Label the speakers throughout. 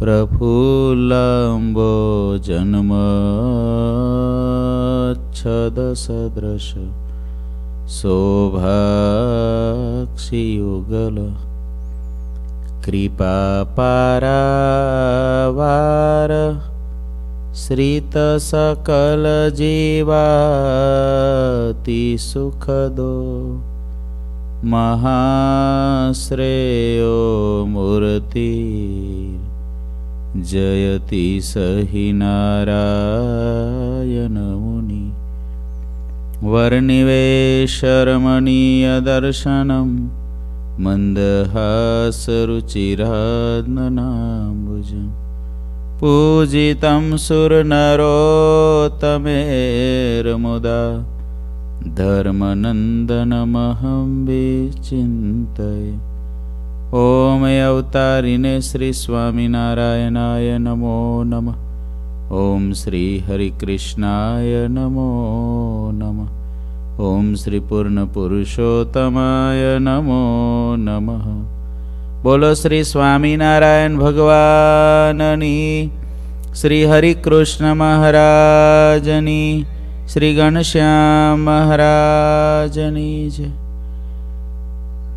Speaker 1: प्रफुल्लम्बो जन्मच्छदसदृश शोभाक्षियुगल कृपापारावार श्रितसकलजीवातिसुखदो महाश्रेयो मूर्ति जयति सहि नारायणमुनि। वर्णिवेशरमणीयदर्शनं मन्दहासरुचिरात्मनाम्बुजम् पूजितं सुरनरोत्तमेर्मुदा धर्मनन्दनमहं विचिन्तये ॐ अवतारिणे श्रीस्वामिनारायणाय नमो नमः ॐ श्रीहरिकृष्णाय नमो नमः ॐ श्रीपूर्णपुरुषोत्तमाय नमो नमः બોલો શ્રી સ્વામિનારાયણ ભગવાનની શ્રી હરિકૃષ્ણ મહારાજની શ્રી ઘનશ્યામ મહારાજની જય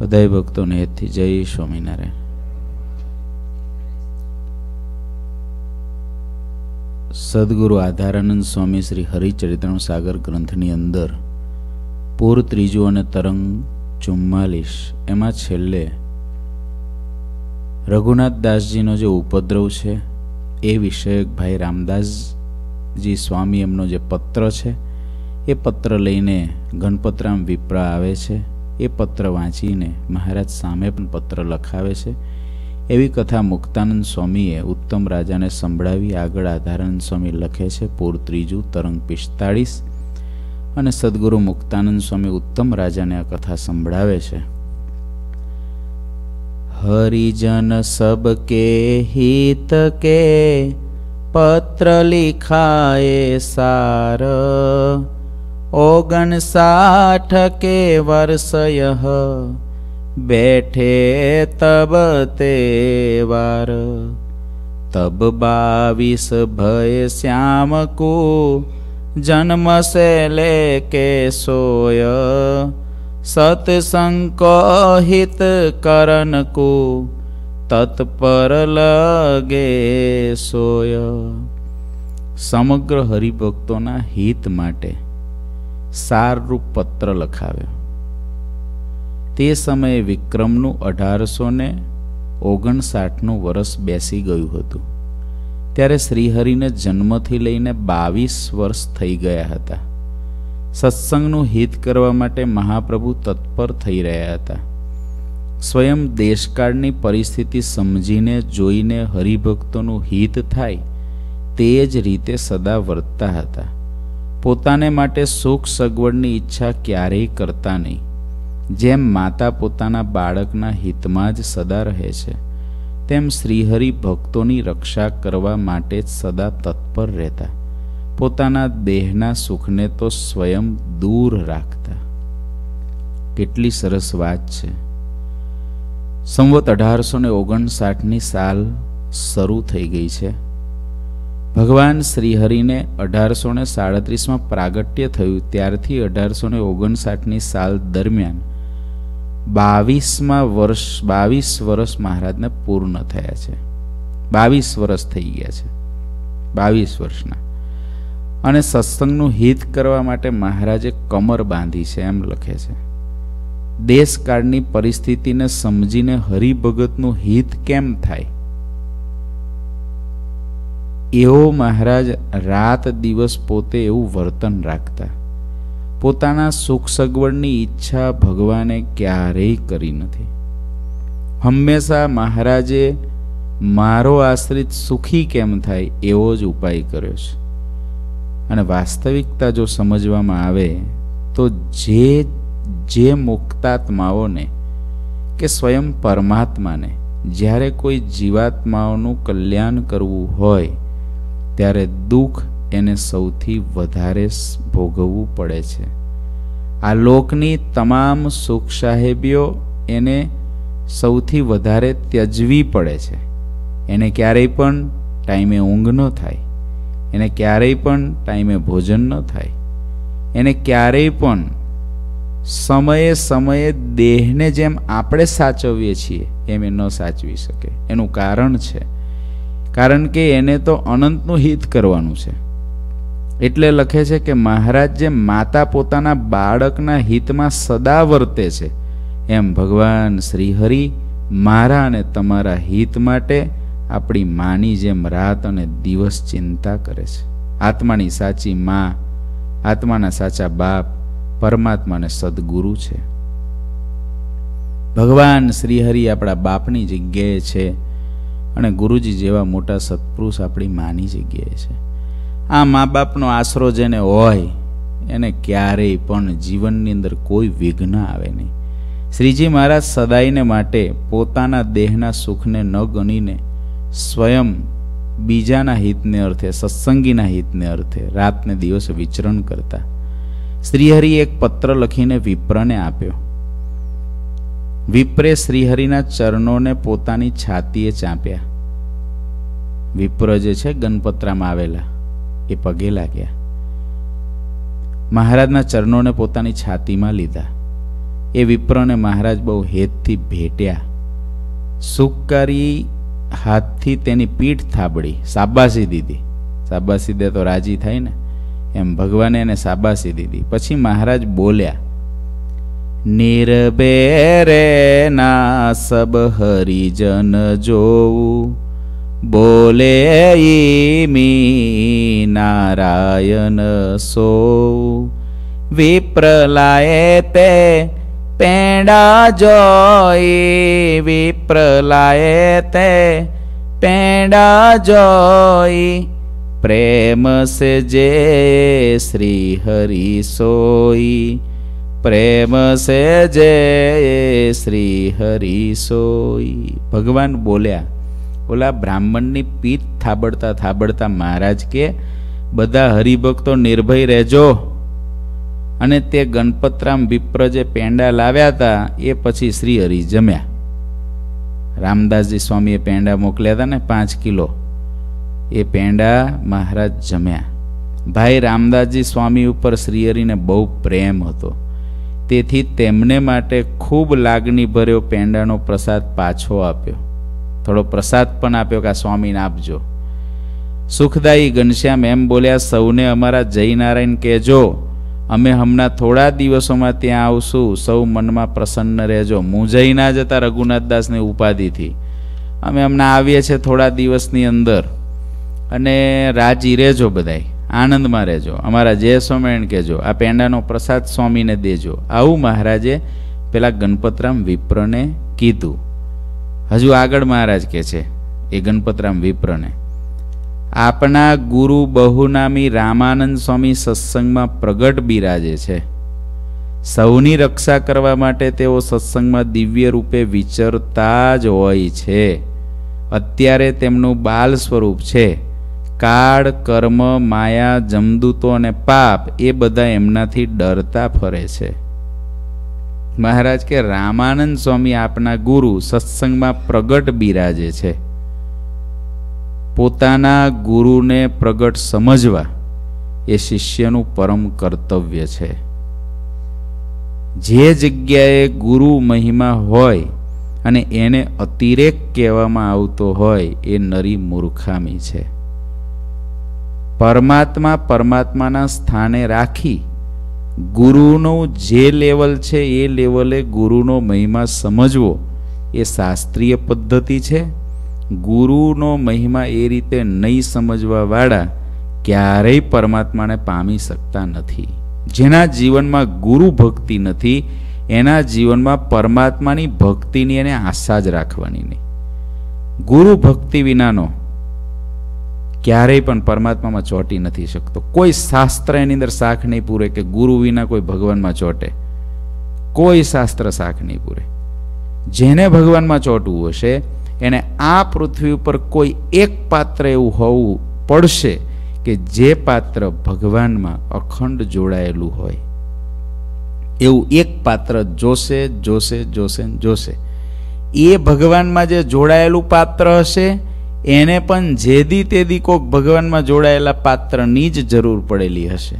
Speaker 1: બધા ભક્તોને હેતથી જય સ્વામિનારાયણ. સદગુરુ આધારાનંદ સ્વામી શ્રી હરિચરિત્રમ સાગર ગ્રંથની અંદર પૂર, ત્રીજું અને તરંગ ચુમ્માલીસ. એમાં છેલ્લે રઘુનાથ દાસજીનો જે ઉપદ્રવ છે, એ વિષયક ભાઈ રામદાસજી સ્વામી એમનો જે પત્ર છે, એ પત્ર લઈને ગણપતરામ વિપ્રા આવે છે. એ પત્ર વાંચીને મહારાજ સામે પણ પત્ર લખાવે છે. એવી કથા મુક્તાનંદ સ્વામીએ ઉત્તમ રાજાને સંભળાવી આગળ આધારાનંદ સ્વામી લખે છે, પૂર ત્રીજું તરંગ પિસ્તાળીસ અને સદગુરુ મુક્તાનંદ સ્વામી ઉત્તમ રાજાને આ કથા સંભળાવે છે. હરિજન સબકે હિત કે પત્ર લિખાય સાર ओगन साठ के वर्ष यह बैठे तब तेवार तब बाविस भय श्याम को जन्म से लेके सोय સત્સંકોહિત કરન કો તત્પર લગે સોય સમગ્ર હરિભક્તોના હિત માટે સારરૂપ પત્ર લખાવ્યો તે સમયે વિક્રમનું અઢારસો ને ઓગણસાઠનું વર્ષ બેસી ગયું હતું. ત્યારે શ્રીહરિને જન્મથી લઈને બાવીસ વર્ષ થઈ ગયા હતા. સત્સંગનું હિત કરવા માટે મહાપ્રભુ તત્પર થઈ રહ્યા હતા. સ્વયં દેશકાળની પરિસ્થિતિ સમજીને, જોઈને હરિભક્તોનું હિત થાય તે જ રીતે સદા વર્તતા હતા. પોતાને માટે સુખ સગવડની ઈચ્છા ક્યારેય કરતા નહીં. જેમ માતા પોતાના બાળકના હિતમાં જ સદા રહે છે, તેમ શ્રીહરિ ભક્તોની રક્ષા કરવા માટે જ સદા તત્પર રહેતા. પોતાના દેહના સુખને તો સ્વયં દૂર રાખતા. કેટલી સરસ વાત છે. સંવત અઢારસો ને ઓગણસાઠની સાલ શરૂ થઈ ગઈ છે. ભગવાન શ્રીહરિને અઢારસો ને સાડત્રીસમાં પ્રાગટ્ય થયું. ત્યારથી અઢારસો ને ઓગણસાઠની સાલ દરમિયાન બાવીસમાં વર્ષ, બાવીસ વર્ષ મહારાજને પૂર્ણ થયા છે. બાવીસ વર્ષ થઈ ગયા છે. બાવીસ વર્ષના. અને સત્સંગનું હિત કરવા માટે મહારાજે કમર બાંધી છે એમ લખે છે. દેશકાળની પરિસ્થિતિને સમજીને હરિભગતનું હિત કેમ થાય? એવો મહારાજ રાત દિવસ પોતે એવું વર્તન રાખતા. પોતાના સુખ સગવડની ઈચ્છા ભગવાને ક્યારેય કરી નથી. હંમેશા મહારાજે, મારો આશ્રિત સુખી કેમ થાય? એવો જ ઉપાય કર્યો છે. અને વાસ્તવિકતા જો સમજવામાં આવે, તો જે જે મુક્તાત્માઓને કે સ્વયં પરમાત્માને જ્યારે કોઈ જીવાત્માઓનું કલ્યાણ કરવું હોય ત્યારે દુઃખ એને સૌથી વધારે ભોગવવું પડે છે. આ લોકની તમામ સુખ સાહેબીઓ એને સૌથી વધારે ત્યજવી પડે છે. એને ક્યારેય પણ ટાઈમે ઊંઘ ન થાય. એને ક્યારેય પણ ટાઈમે ભોજન ન થાય. એને ક્યારેય પણ સમયે સમયે દેહને જેમ આપણે સાચવીએ છીએ, એમ એ ન સાચવી શકે. એનું કારણ છે કારણ કે એને તો અનંતનું હિત કરવાનું છે. એટલે લખે છે કે મહારાજ જે માતા પોતાના બાળકના હિતમાં સદા વર્તે છે, એમ ભગવાન શ્રીહરિ મારા અને તમારા હિત માટે આપણી માની જેમ રાત અને દિવસ ચિંતા કરે છે. આત્માની સાચી મા, આત્માના સાચા બાપ પરમાત્માને સદગુરુ છે. ભગવાન શ્રીહરિ આપણા બાપની જગ્યાએ છે. અને ગુરુજી જેવા મોટા સત્પુરુષ આપણી માની જગ્યાએ છે. આ મા બાપનો આશરો જેને હોય, એને ક્યારેય પણ જીવનની અંદર કોઈ વિઘ્ન આવે નહીં. શ્રીજી મહારાજ સદાયને માટે પોતાના દેહના સુખને ન ગણીને સ્વયં બીજાના હિતને અર્થે, સત્સંગીના હિતને અર્થે રાતને દિવસે વિચરણ કરતા. શ્રીહરિએ એક પત્ર લખીને વિપ્રને આપ્યો. વિપ્રે શ્રીહરિના ચરણોને પોતાની છાતીએ ચાંપ્યા. વિપ્ર જે છે ગણપતરામાં આવેલા, એ પગે લાગ્યા. મહારાજના ચરણોને પોતાની છાતીમાં લીધા. એ વિપ્રને મહારાજ બહુ હેતથી ભેટ્યા. સુખકારી હાથથી તેની પીઠ થાબડી સાબાસી દીધી. સાબાસી દે તો રાજી થાય ને એમ ભગવાને એને સાબાસી દીધી. પછી મહારાજ બોલ્યા નિર્બેરે ના સબ હરિજન જોવું બોલે ઈમી નારાયણ સો વિપ્રલાએ તે પેંડા જોઈ. વિપ્રલાએ તે પેંડા જોઈ. પ્રેમ સે જે શ્રી હરિ સોઈ. પ્રેમ સે જે શ્રી હરિ સોઈ. ભગવાન બોલ્યા, ઓલા બ્રાહ્મણની પીઠ થાબડતા થાબડતા મહારાજ કે, બધા હરિભક્તો નિર્ભય રહેજો. અને તે ગણપતરામ વિપ્ર જે પેંડા લાવ્યા હતા, એ પછી શ્રી હરિ જમ્યા. રામદાસજી સ્વામીએ પેંડા મોકલ્યા હતા ને પાંચ કિલો. એ પેંડા મહારાજ જમ્યા. ભાઈ રામદાસજી સ્વામી ઉપર શ્રીહરિને બહુ પ્રેમ હતો. તેથી તેમને માટે ખૂબ લાગણી ભર્યો પેંડાનો પ્રસાદ પાછો આપ્યો. થોડો પ્રસાદ પણ આપ્યો કે આ સ્વામીને આપજો. સુખદાયી ઘનશ્યામ એમ બોલ્યા, સૌને અમારા જયનારાયણ કહેજો. અમે હમણાં થોડા દિવસોમાં ત્યાં આવશું. સૌ મનમાં પ્રસન્ન રહેજો. મૂંઝાઈ ના જતા રઘુનાથદાસની ઉપાધિથી. અમે હમણાં આવીએ છીએ થોડા દિવસની અંદર. અને રાજી રહેજો બધાય. આનંદમાં રહેજો. અમારા જય સ્વામિનારાયણ કહેજો. આ પેંડાનો પ્રસાદ સ્વામીને દેજો. આવું મહારાજે પેલા ગણપતરામ વિપ્રને કીધું. હજુ આગળ મહારાજ કહે છે, એ ગણપતરામ વિપ્રને, આપના ગુરુ બહુનામી રામાનંદ સ્વામી સત્સંગમાં પ્રગટ બિરાજે છે. સૌની રક્ષા કરવા માટે તેઓ સત્સંગમાં દિવ્ય રૂપે વિચરતા જ હોય છે. અત્યારે તેમનું બાલ સ્વરૂપ છે. કાળ, કર્મ, માયા, જમદૂતો અને પાપ એ બધા એમનાથી ડરતા ફરે છે. મહારાજ કે રામાનંદ સ્વામી આપના ગુરુ સત્સંગમાં પ્રગટ બિરાજે છે. પોતાના ગુરુને પ્રગટ સમજવા એ શિષ્યનું પરમ કર્તવ્ય છે. જે જગ્યાએ ગુરુ મહિમા હોય અને એને અતિરેક કહેવામાં આવતો હોય એ નરી મૂર્ખામી છે. પરમાત્મા પરમાત્માના સ્થાને રાખી ગુરુનું જે લેવલ છે, એ લેવલે ગુરુનો મહિમા સમજવો, એ શાસ્ત્રીય પદ્ધતિ છે. ગુરુનો મહિમા એ રીતે નહીં સમજવાવાળા ક્યારેય પરમાત્માને પામી શકતા નથી. જેના જીવનમાં ગુરુ ભક્તિ નથી, એના જીવનમાં પરમાત્માની ભક્તિની એને આશા જ રાખવાની નહીં. ગુરુ ભક્તિ વિનાનો ક્યારેય પણ પરમાત્મામાં ચોંટી નથી શકતો. કોઈ શાસ્ત્ર એની અંદર શાખ નહીં પૂરે કે ગુરુ વિના કોઈ ભગવાનમાં ચોંટે. કોઈ શાસ્ત્ર શાખ નહીં પૂરે. જેને ભગવાનમાં ચોંટવું હશે, એને આ પૃથ્વી ઉપર કોઈ એક પાત્ર એવું હોવું પડશે કે જે પાત્ર ભગવાનમાં અખંડ જોડાયેલું હોય. એવું એક પાત્ર જોશે જોશે જોશે જોશે. એ ભગવાનમાં જે જોડાયેલું પાત્ર હશે એને પણ જેદી તેદી કોક ભગવાનમાં જોડાયેલા પાત્રની જ જરૂર પડેલી હશે.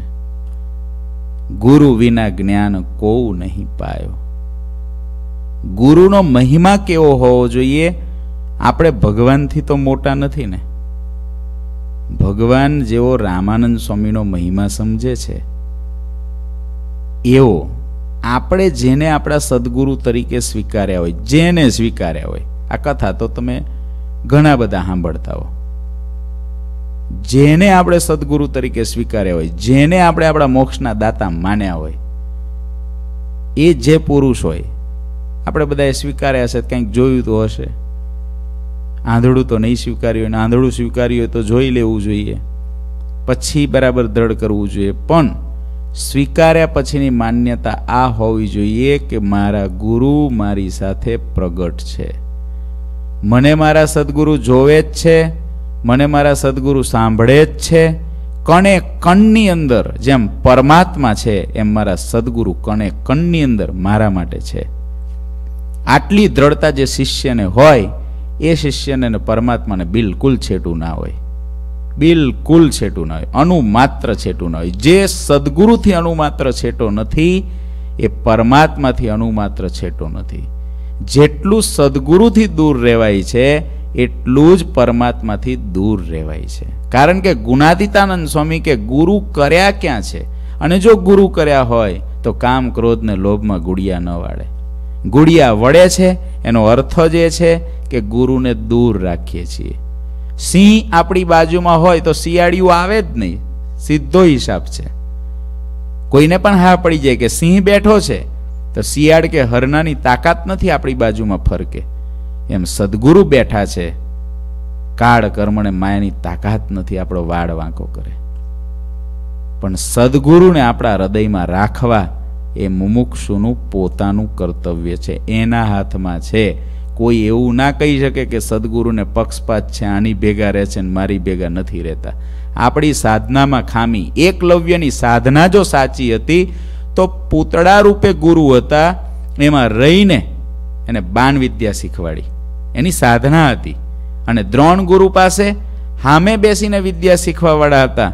Speaker 1: ગુરુ વિના જ્ઞાન કોઉ નહીં પાયો. ગુરુનો મહિમા કેવો હોવો જોઈએ? આપણે ભગવાનથી તો મોટા નથી ને. ભગવાન જેવો રામાનંદ સ્વામીનો મહિમા સમજે છે. એવો આપણે જેને આપણા સદગુરુ તરીકે સ્વીકાર્યા હોય, જેને સ્વીકાર્યા હોય, આ કથા તો તમે ઘણા બધા સાંભળતા હો જેને આપણે સદગુરુ તરીકે સ્વીકાર્યા હોય, જેને આપણે આપણા મોક્ષના દાતા માન્યા હોય, એ જે પુરુષ હોય, આપણે બધાએ સ્વીકાર્યા હશે, કંઈક જોયું તો હશે. આંધળું તો નહીં સ્વીકાર્યું હોય આંધળું સ્વીકાર્યું હોય તો જોઈ લેવું જોઈએ. પછી બરાબર દ્રઢ કરવું જોઈએ. પણ સ્વીકાર્યા પછીની માન્યતા આ હોવી જોઈએ કે મારા ગુરુ મારી સાથે પ્રગટ છે. મને મારા સદગુરુ જોવે જ છે, મને મારા સદગુરુ સાંભળે જ છે. કણે કણની અંદર જેમ પરમાત્મા છે, એમ મારા સદગુરુ કણે કણની અંદર મારા માટે છે. આટલી દ્રઢતા જે શિષ્યને હોય, એ શિષ્યને પરમાત્માને બિલકુલ છેટું ના હોય. બિલકુલ છેટું ના હોય. અણુમાત્ર છેટું ના હોય. જે સદગુરુથી અણુમાત્ર છેટો નથી, એ પરમાત્માથી અણુમાત્ર છેટો નથી. જેટલું સદગુરુથી દૂર રહેવાય છે, એટલું જ પરમાત્માથી દૂર રહેવાય છે. કારણ કે ગુણાદિતાનંદ સ્વામી કે ગુરુ કર્યા ક્યાં છે? અને જો ગુરુ કર્યા હોય, તો કામ ક્રોધ ને લોભમાં ગુડિયા ન વાળે. ગુડિયા વળે છે, એનો અર્થ જે છે કે ગુરુને દૂર રાખીએ છીએ. સિંહ આપણી બાજુમાં હોય તો શિયાળિયું આવે જ નહીં, સીધો હિસાબ છે. કોઈને પણ હા પડી જાય કે સિંહ બેઠો છે તો શિયાળ કે હરનાની તાકાત નથી આપણી બાજુમાં ફરકે. એમ સદગુરુ બેઠા છે. કાળ કર્મણે માયાની તાકાત નથી આપણો વાડ વાંકો કરે. પણ સદગુરુને આપણા હૃદયમાં રાખવા એ મુમુક્ષુનું પોતાનું કર્તવ્ય છે. એના હાથમાં છે. કોઈ એવું ના કહી શકે કે સદગુરુને પક્ષપાત છે, આની ભેગા રહે છે ને મારી ભેગા નથી રહેતા. આપણી સાધનામાં ખામી, એકલવ્યની સાધના જો સાચી હતી તો પૂતળા રૂપે ગુરુ હતા, એમાં રહીને એને બાણ વિદ્યા શીખવાડી. એની સાધના હતી. અને દ્રોણ ગુરુ પાસે હામે બેસીને વિદ્યા શીખવાવાળા હતા.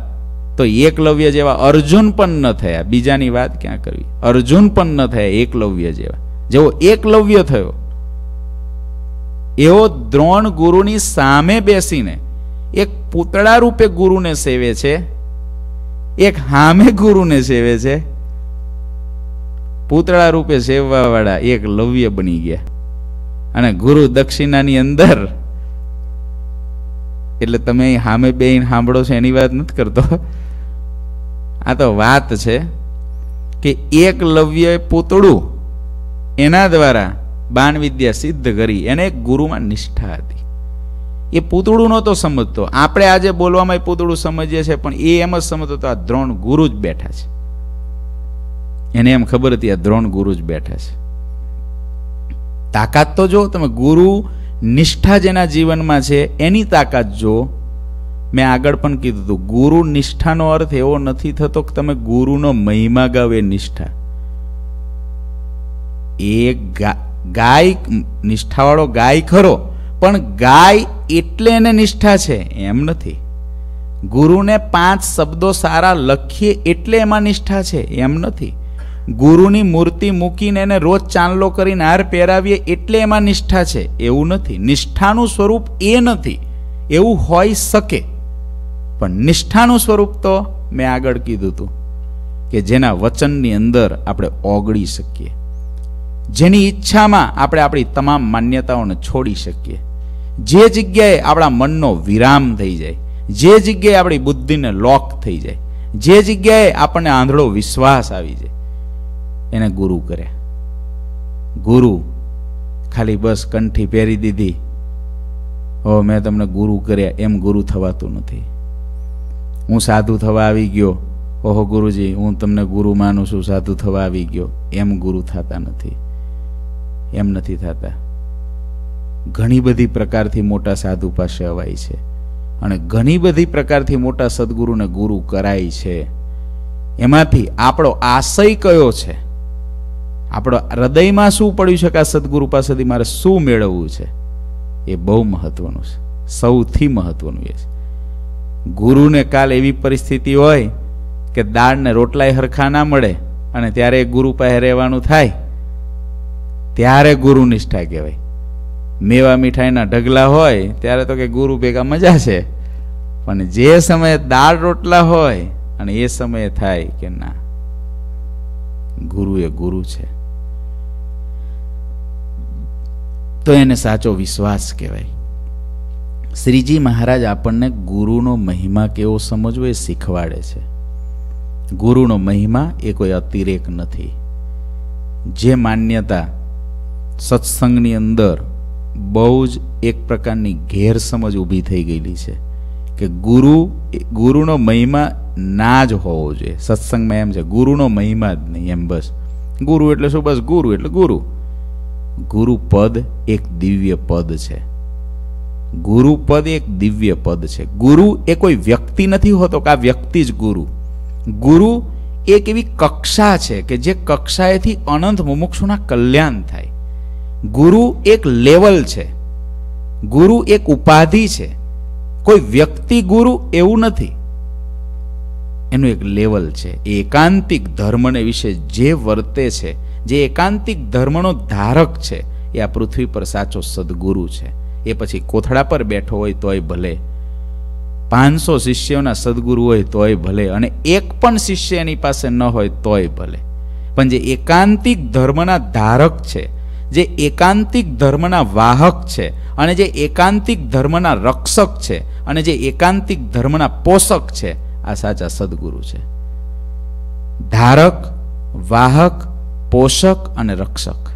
Speaker 1: તો એકલવ્ય જેવા અર્જુન પણ ન થયા. બીજાની વાત ક્યાં કરવી? અર્જુન પણ ન થયા, એકલવ્ય જેવા. જેવો એકલવ્ય થયો. એવો દ્રોણ ગુરુની સામે બેસીને એક પૂતળા રૂપે ગુરુને સેવે છે, એક હામે ગુરુને સેવે છે પૂતળા રૂપે સેવવા વાળા એક લવ્ય બની ગયા. અને ગુરુ દક્ષિણાની અંદર, એટલે તમે સામે બે સાંભળો છો, એની વાત નથી કરતો. આ તો વાત છે કે એક લવ્ય પૂતળું એના દ્વારા બાણ વિદ્યા સિદ્ધ કરી, એને એક ગુરુમાં નિષ્ઠા હતી. એ પૂતળું નહોતો સમજતો. આપણે આજે બોલવામાં પૂતળું સમજીએ છીએ, પણ એ એમ જ સમજતો તો આ દ્રોણ ગુરુ જ બેઠા છે. એને એમ ખબર હતી આ દ્રોણ ગુરુ જ બેઠા છે. તાકાત તો જો, તમે ગુરુ નિષ્ઠા જેના જીવનમાં છે, એની તાકાત જો, મેં આગળ પણ કીધું હતું, ગુરુ નિષ્ઠાનો અર્થ એવો નથી થતો કે તમે ગુરુનો મહિમા ગાવ એ નિષ્ઠા. એ ગાય નિષ્ઠાવાળો ગાય ખરો, પણ ગાય એટલે એને નિષ્ઠા છે, એમ નથી. ગુરુને પાંચ શબ્દો સારા લખીએ એટલે એમાં નિષ્ઠા છે, એમ નથી. ગુરુની મૂર્તિ મૂકીને એને રોજ ચાંદલો કરીને હાર પહેરાવીએ એટલે એમાં નિષ્ઠા છે. એવું નથી. નિષ્ઠાનું સ્વરૂપ એ નથી. એવું હોઈ શકે. પણ નિષ્ઠાનું સ્વરૂપ તો મેં આગળ કીધું હતું કે જેના વચનની અંદર આપણે ઓગળી શકીએ. જેની ઈચ્છામાં આપણે આપણી તમામ માન્યતાઓને છોડી શકીએ. જે જગ્યાએ આપણા મનનો વિરામ થઈ જાય, જે જગ્યાએ આપણી બુદ્ધિને લોક થઈ જાય, જે જગ્યાએ આપણને આંધળો વિશ્વાસ આવી જાય એને ગુરુ કર્યા ગુરુ, ખાલી બસ કંઠી પહેરી દીધી. હો, મેં તમને ગુરુ કર્યા, એમ ગુરુ થવાતું નથી. હું સાધુ થવા આવી ગયો. ઓહો, ગુરુજી, હું તમને ગુરુ માનું છું, સાધુ થવા આવી ગયો. એમ ગુરુ થતા નથી. એમ નથી થતા. ઘણી બધી પ્રકારથી મોટા સાધુ પાસે અવાય છે. અને ઘણી બધી પ્રકારથી મોટા સદગુરુને ગુરુ કરાય છે. એમાંથી આપણો આશય કયો છે? આપણો હૃદયમાં શું પડ્યું છે કે આ સદગુરુ પાસેથી મારે શું મેળવવું છે? એ બહુ મહત્વનું છે. સૌથી મહત્વનું એ છે. ગુરુને કાલ એવી પરિસ્થિતિ હોય કે દાળને રોટલાય હરખા ના મળે અને ત્યારે ગુરુ પાસે રહેવાનું થાય, ત્યારે ગુરુ નિષ્ઠા કહેવાય. મેવા મીઠાઈના ઢગલા હોય, ત્યારે તો કે ગુરુ ભેગા મજા છે. પણ જે સમયે દાળ રોટલા હોય અને એ સમયે થાય કે ના ગુરુ એ ગુરુ છે. તો એને સાચો વિશ્વાસ કહેવાય. શ્રીજી મહારાજ આપણને ગુરુનો મહિમા કેવો સમજવો એ શીખવાડે છે. ગુરુનો મહિમા એ કોઈ અતિરેક નથી. જે માન્યતા સત્સંગની અંદર બહુ જ એક પ્રકારની ગેરસમજ ઊભી થઈ ગયેલી છે કે ગુરુ ગુરુનો મહિમા ના જ હોવો જોઈએ. સત્સંગમાં એમ છે, ગુરુનો મહિમા જ નહીં એમ બસ. ગુરુ એટલે શું? બસ ગુરુ એટલે ગુરુ. ગુરુ પદ એક દિવ્ય પદ છે. ગુરુપદ એક દિવ્ય પદ છે. ગુરુ એ કોઈ વ્યક્તિ નથી હોતો કે આ વ્યક્તિ જ ગુરુ. ગુરુ એક એવી કક્ષા છે કે જે કક્ષાએથી અનંત મુમુક્ષુના કલ્યાણ થાય. ગુરુ એક લેવલ છે. ગુરુ એક ઉપાધિ છે. કોઈ વ્યક્તિ ગુરુ એવું નથી. એનું એક લેવલ છે. એકાંતિક ધર્મને વિશે જે વર્તે છે જે એકાંતિક ધર્મનો ધારક છે, એ આ પૃથ્વી પર સાચો સદગુરુ છે. એ પછી કોથળા પર બેઠો હોય તોય ભલે. પાંચસો શિષ્યોના સદગુરુ હોય તોય ભલે અને એક પણ શિષ્ય એની પાસે ન હોય તોય ભલે. પણ જે એકાંતિક ધર્મના ધારક છે, જે એકાંતિક ધર્મના વાહક છે અને જે એકાંતિક ધર્મના રક્ષક છે અને જે એકાંતિક ધર્મના પોષક છે, આ સાચા સદગુરુ છે. ધારક, વાહક પોષક અને રક્ષક.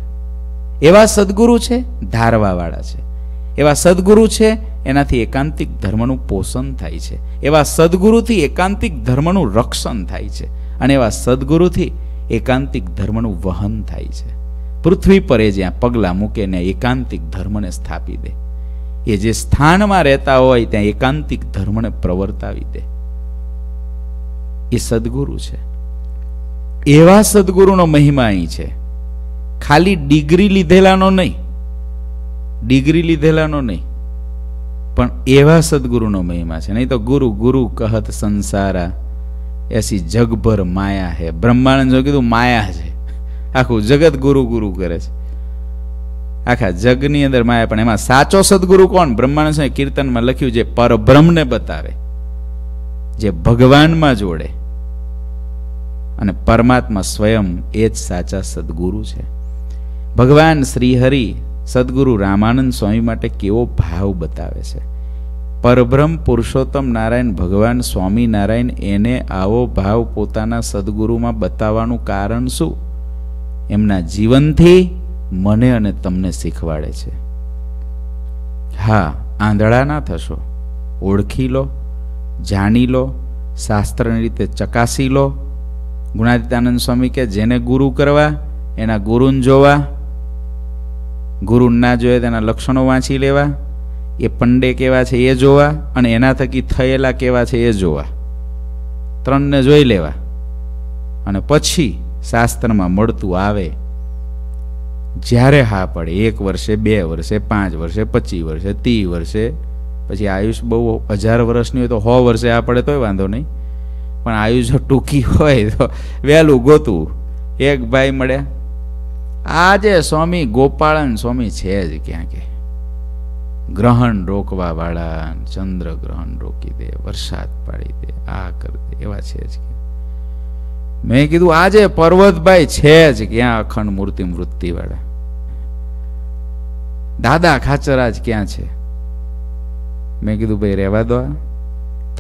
Speaker 1: એવા સદગુરુ છે, ધારવાવાળા છે. એવા સદગુરુ છે, એનાથી એકાંતિક ધર્મનું પોષણ થાય છે. એવા સદગુરુથી એકાંતિક ધર્મનું રક્ષણ થાય છે. અને એવા સદગુરુથી એકાંતિક ધર્મનું વહન થાય છે. પૃથ્વી પર એ જ્યાં પગલાં મૂકે ને એકાંતિક ધર્મને સ્થાપી દે. એ જે સ્થાનમાં રહેતા હોય, ત્યાં એકાંતિક ધર્મને પ્રવર્તાવી દે. એ સદગુરુ છે. એવા સદગુરુનો મહિમા અહીં છે. ખાલી ડિગ્રી લીધેલાનો નહીં. ડિગ્રી લીધેલાનો નહીં. પણ એવા સદગુરુનો મહિમા છે. નહીં તો ગુરુ ગુરુ કહત સંસારા. એસી જગભર માયા હે. બ્રહ્માનંદ જો કીધું માયા છે. આખું જગત ગુરુ ગુરુ કરે છે. આખા જગની અંદર માયા. પણ એમાં સાચો સદગુરુ કોણ? બ્રહ્માનંદ કીર્તનમાં લખ્યું જે પરબ્રહ્મને બતાવે. જે ભગવાનમાં જોડે. અને પરમાત્મા સ્વયં એ જ સાચા સદગુરુ છે. ભગવાન શ્રીહરિ સદગુરુ રામાનંદ સ્વામી માટે કેવો ભાવ બતાવે છે. પરબ્રહ્મ પુરુષોત્તમ નારાયણ ભગવાન સ્વામિનારાયણ એને આવો ભાવ પોતાના સદગુરુમાં બતાવવાનું કારણ શું? એમના જીવનથી મને અને તમને શીખવાડે છે. હા, આંધળા ના થશો. ઓળખી લો, જાણી લો, શાસ્ત્રની રીતે ચકાસી લો ગુણાદિતાનંદ સ્વામી કે જેને ગુરુ કરવા, એના ગુરુન જોવા, ગુરુ ના જોઈએ તેના લક્ષણો વાંચી લેવા, એ પંડે કેવા છે એ જોવા, અને એના થકી થયેલા કેવા છે એ જોવા. ત્રણને જોઈ લેવા. અને પછી શાસ્ત્રમાં મળતું આવે, જ્યારે હા પડે, એક વર્ષે, બે વર્ષે, પાંચ વર્ષે, પચીસ વર્ષે, ત્રીસ વર્ષે, પછી આયુષ બહુ હજાર વર્ષની હોય તો સો વર્ષે આ પડે, તોય વાંધો નહીં. પણ આયુષ ટૂંકી હોય તો વહેલું ગોતું. એક ભાઈ મળ્યા આજે સ્વામી ગોપાળન સ્વામી છે જ ક્યાં કે? ગ્રહણ રોકવા વાળા ચંદ્ર ગ્રહણ રોકી દે, વરસાદ પાડી દે, આ કરી દે, એવા છે જ કે મેં કીધું આજે પર્વતભાઈ છે જ ક્યાં અખંડ મૂર્તિ વૃત્તિ વાળા દાદા ખાચરાજ ક્યાં છે? મેં કીધું, ભાઈ રહેવા દો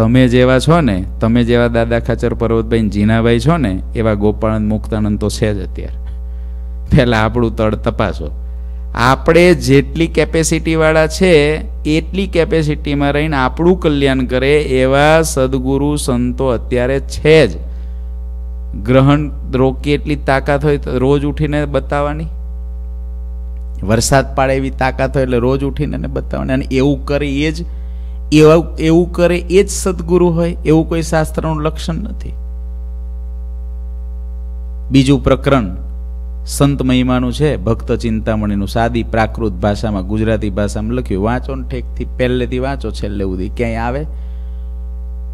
Speaker 1: તમે જેવા છો ને, તમે જેવા દાદા ખાચર પર્વતભાઈ જીનાભાઈ છો ને, એવા ગોપાળંદ મુક્તાનંદ તો છે જ અત્યારે. પહેલા આપણું તળ તપાસો. આપણે જેટલી કેપેસિટીવાળા છે, એટલી કેપેસિટીમાં રહીને આપણું કલ્યાણ કરે એવા સદગુરુ, સંતો અત્યારે છે જ. ગ્રહણ રોકી એટલી તાકાત હોય રોજ ઉઠીને બતાવવાની. વરસાદ પાડે એવી તાકાત હોય એટલે રોજ ઉઠીને બતાવવાની. અને એવું કરી એ જ એવું એવું કરે એ જ સદગુરુ હોય, એવું કોઈ શાસ્ત્રનું લક્ષણ નથી. બીજું પ્રકરણ, સંત મહિમાનું છે, ભક્ત ચિંતામણીનું સાદી પ્રાકૃત ભાષામાં ગુજરાતી ભાષામાં લખ્યું, વાંચો ને ઠેકથી, પહેલેથી વાંચો, છેલ્લે સુધી. ક્યાંય આવે?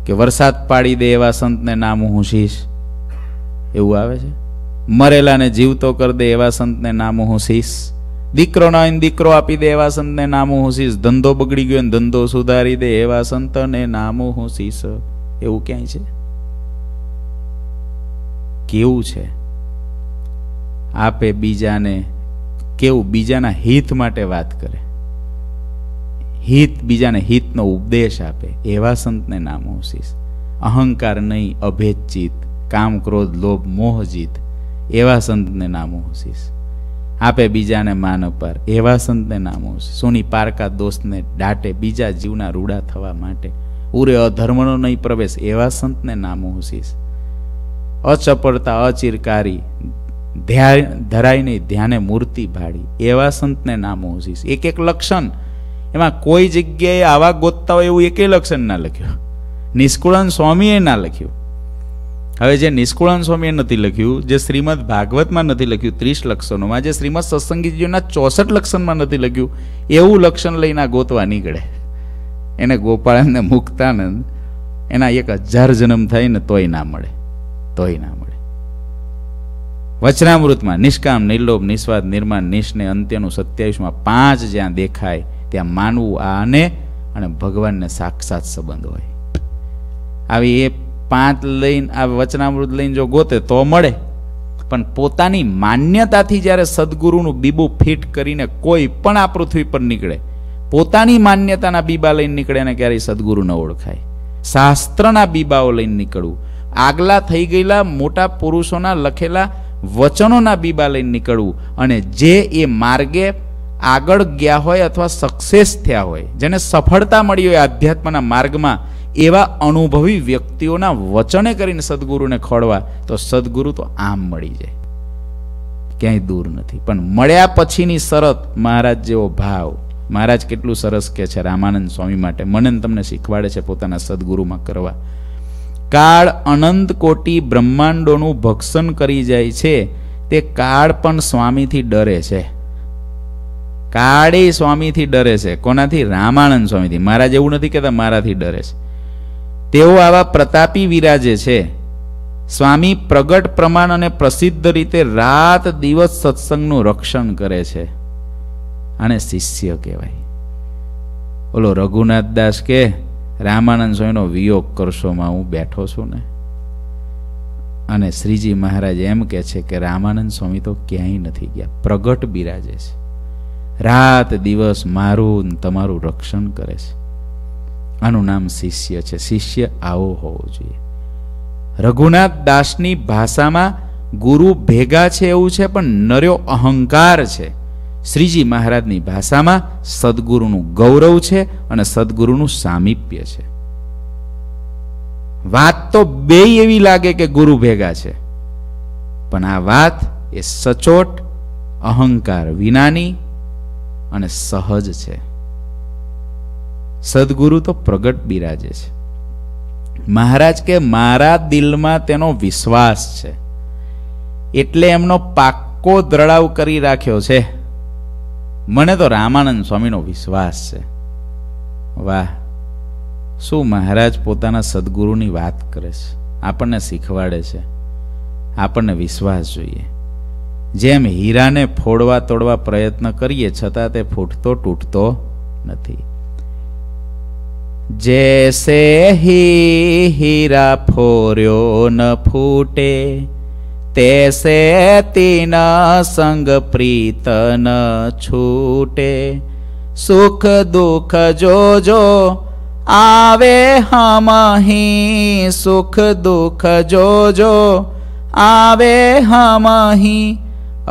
Speaker 1: કે વરસાદ પાડી દે એવા સંતને નામ હું શીશ? એવું આવે છે? મરેલાને જીવતો કરી દે એવા સંતને નામ હું શીશ? દીકરો ના હોય દીકરો આપી દે એવા સંતને નામું હું ધંધો બગડી ગયો ધંધો સુધારી દે એવા સંતને નામો હું એવું ક્યાંય છે? કેવું છે? આપે બીજાને કેવું બીજાના હિત માટે વાત કરે. હિત બીજાને હિતનો ઉપદેશ આપે. એવા સંતને નામ હોશીશ. અહંકાર નહીં, અભેદ ચિત્ત, કામ ક્રોધ, લોભ, મોહ, જીત. એવા સંતને નામ હોશીશ. આપે બીજાને માન અપાર. એવા સંતને નામો સોની પારકા દોસ્તને દાટે બીજા જીવના રૂડા થવા માટે. ઉરે અધર્મનો નહીં પ્રવેશ, એવા સંતને નામો હોશીશ અચપળતા, અચિરકારી ધરાય નહીં ધ્યાને મૂર્તિ ભાડી એવા સંતને નામો હોશીશ એક એક લક્ષણ. એમાં કોઈ જગ્યાએ આવા ગોતતા હોય એવું એકેય લક્ષણ ના લખ્યું. નિષ્કુળાન સ્વામીએ ના લખ્યું. હવે જે નિષ્કુળાન સ્વામીએ નથી લખ્યું, જે શ્રીમદ ભાગવતમાં નથી લખ્યું, ત્રીસ લક્ષણોમાં, જે શ્રીમદ સત્સંગીજીઓના ચોસઠ લક્ષણમાં નથી લખ્યું, એવું લક્ષણ લઈને આ ગોતવા નીકળે. એને ગોપાળને મુક્તાનંદ, એના એક હજાર જન્મ થાય ને તોય ના મળે, તોય ના મળે. વચનામૃતમાં નિષ્કામ, નિર્લોભ, નિસ્વાદ, નિર્માણ, નિષ્ને, અંત્યનું સત્યાવીસમાં પાંચ જ્યાં દેખાય, ત્યાં માનવું આને અને ભગવાનને સાક્ષાત સંબંધ હોય. આવી એ પાંચ લઈને આ વચનામૃત લઈને જો ગોતે તો મળે. પણ પોતાની માન્યતાથી જ્યારે સદગુરુનું બીબું ફિટ કરીને કોઈ પણ આ પૃથ્વી પર નીકળે, પોતાની માન્યતાના બીબા લઈને નીકળે ને ક્યારેય સદગુરુ ન ઓળખાય. શાસ્ત્રના બીબાઓ લઈને નીકળવું. આગલા થઈ ગયેલા મોટા પુરુષોના લખેલા વચનોના બીબા લઈને નીકળવું. અને જે એ માર્ગે આગળ ગયા હોય અથવા સક્સેસ થયા હોય, જેને સફળતા મળી હોય આધ્યાત્મના માર્ગમાં એવા અનુભવી વ્યક્તિઓના વચને કરીને સદગુરુને ખોળવા, તો સદગુરુ તો આમ મળી જાય. ક્યાંય દૂર નથી. પણ મળ્યા પછીની શરત મહારાજ જેવો ભાવ. મહારાજ કેટલું સરસ કે છે રામાનંદ સ્વામી માટે. મનન તમને શીખવાડે છે પોતાના સદગુરુમાં કરવા. કાળ અનંત કોટી બ્રહ્માંડોનું ભક્ષણ કરી જાય છે. તે કાળ પણ સ્વામીથી ડરે છે. કાળે સ્વામીથી ડરે છે. કોનાથી? રામાનંદ સ્વામીથી. મહારાજ એવું નથી કહેતા, મારાથી ડરે છે. તેઓ આવા પ્રતાપી વિરાજે છે. સ્વામી પ્રગટ પ્રમાણ અને પ્રસિદ્ધ રીતે રાત દિવસ સત્સંગનું રક્ષણ કરે છે. આને શિષ્ય કહેવાય. ઓલો રઘુનાથ દાસ કે, રામાનંદ સ્વામીનો વિયોગ કરશોમાં હું બેઠો છું ને? અને શ્રીજી મહારાજ એમ કહે છે કે, રામાનંદ સ્વામી તો ક્યાંય નથી ગયા. પ્રગટ બિરાજે છે. રાત દિવસ મારું તમારું રક્ષણ કરે છે. આનું નામ શિષ્ય છે. શિષ્ય આવો હોવો જોઈએ. રઘુનાથ દાસની ભાષામાં ગુરુ ભેગા છે એવું છે, પણ નર્યો અહંકાર છે. શ્રીજી મહારાજની ભાષામાં સદગુરુનું ગૌરવ છે અને સદગુરુનું સામીપ્ય છે. વાત તો બે એવી લાગે કે ગુરુ ભેગા છે, પણ આ વાત એ સચોટ, અહંકાર વિનાની અને સહજ છે. સદગુરુ તો પ્રગટ બિરાજે છે. મહારાજ કે, મારા દિલમાં તેનો વિશ્વાસ છે. એટલે એમનો પાક્કો દ્રડાવ કરી રાખ્યો છે. મને તો રામાનંદ સ્વામીનો વિશ્વાસ છે. વાહ, શું મહારાજ પોતાના સદગુરુની વાત કરે છે? આપણને શીખવાડે છે. આપણને વિશ્વાસ જોઈએ. જેમ હીરાને ફોડવા તોડવા પ્રયત્ન કરીએ, છતાં તે ફૂટતો તૂટતો નથી. જૈસે હી હીરા ફોર્યો ન ફૂટે તેસે તીન સંગ પ્રીત ન છૂટે સુખ દુઃખ જોજો આવે હમહી સુખ દુઃખ જોજો આવે હમહી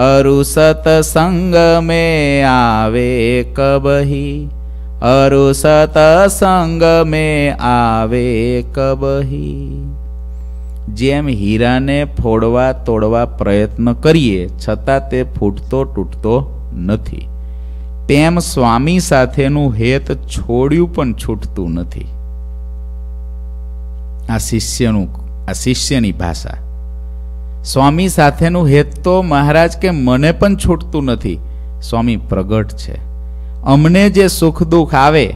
Speaker 1: અરુ સતસંગ મે આવે કબહી અરુ સંગ મે આવે કબહી. જેમ હીરાને ફોડવા તોડવા પ્રયત્ન કરીએ, છતાં તે ફૂટતો તૂટતો નથી. તેમ સ્વામી સાથેનું હેત છોડ્યું પણ છૂટતું નથી. આ શિષ્યનું, આ શિષ્યની ભાષા. સ્વામી સાથેનું હેત તો મહારાજ કે મને પણ છૂટતું નથી. સ્વામી પ્રગટ છે. અમને જે સુખ દુઃખ આવે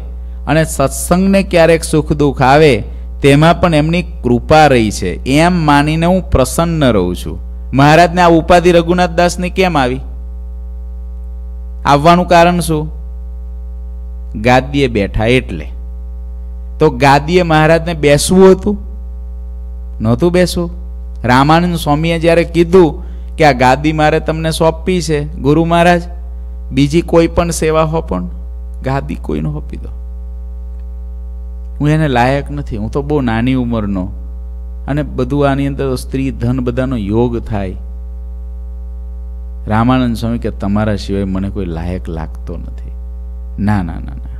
Speaker 1: અને સત્સંગને ક્યારેક સુખ દુઃખ આવે, તેમાં પણ એમની કૃપા રહી છે. એમ માનીને હું પ્રસન્ન રહું છું. મહારાજને આ ઉપાધિ રઘુનાથ દાસની કેમ આવી? આવવાનું કારણ શું? ગાદીએ બેઠા એટલે. તો ગાદીએ મહારાજને બેસવું હતું? નહોતું બેસવું? રામાનંદ સ્વામીએ જ્યારે કીધું કે આ ગાદી મારે તમને સોંપી છે, ગુરુ મહારાજ બીજી કોઈ પણ સેવા હો પણ ગાદી કોઈને હોપી દો. હું એને લાયક નથી, હું તો બહુ નાની ઉંમરનો. અને બધું આની અંદર સ્ત્રી ધન બધાનો યોગ થાય. રામાનંદ સ્વામી કે તમારા સિવાય મને કોઈ લાયક લાગતો નથી. ના ના ના ના.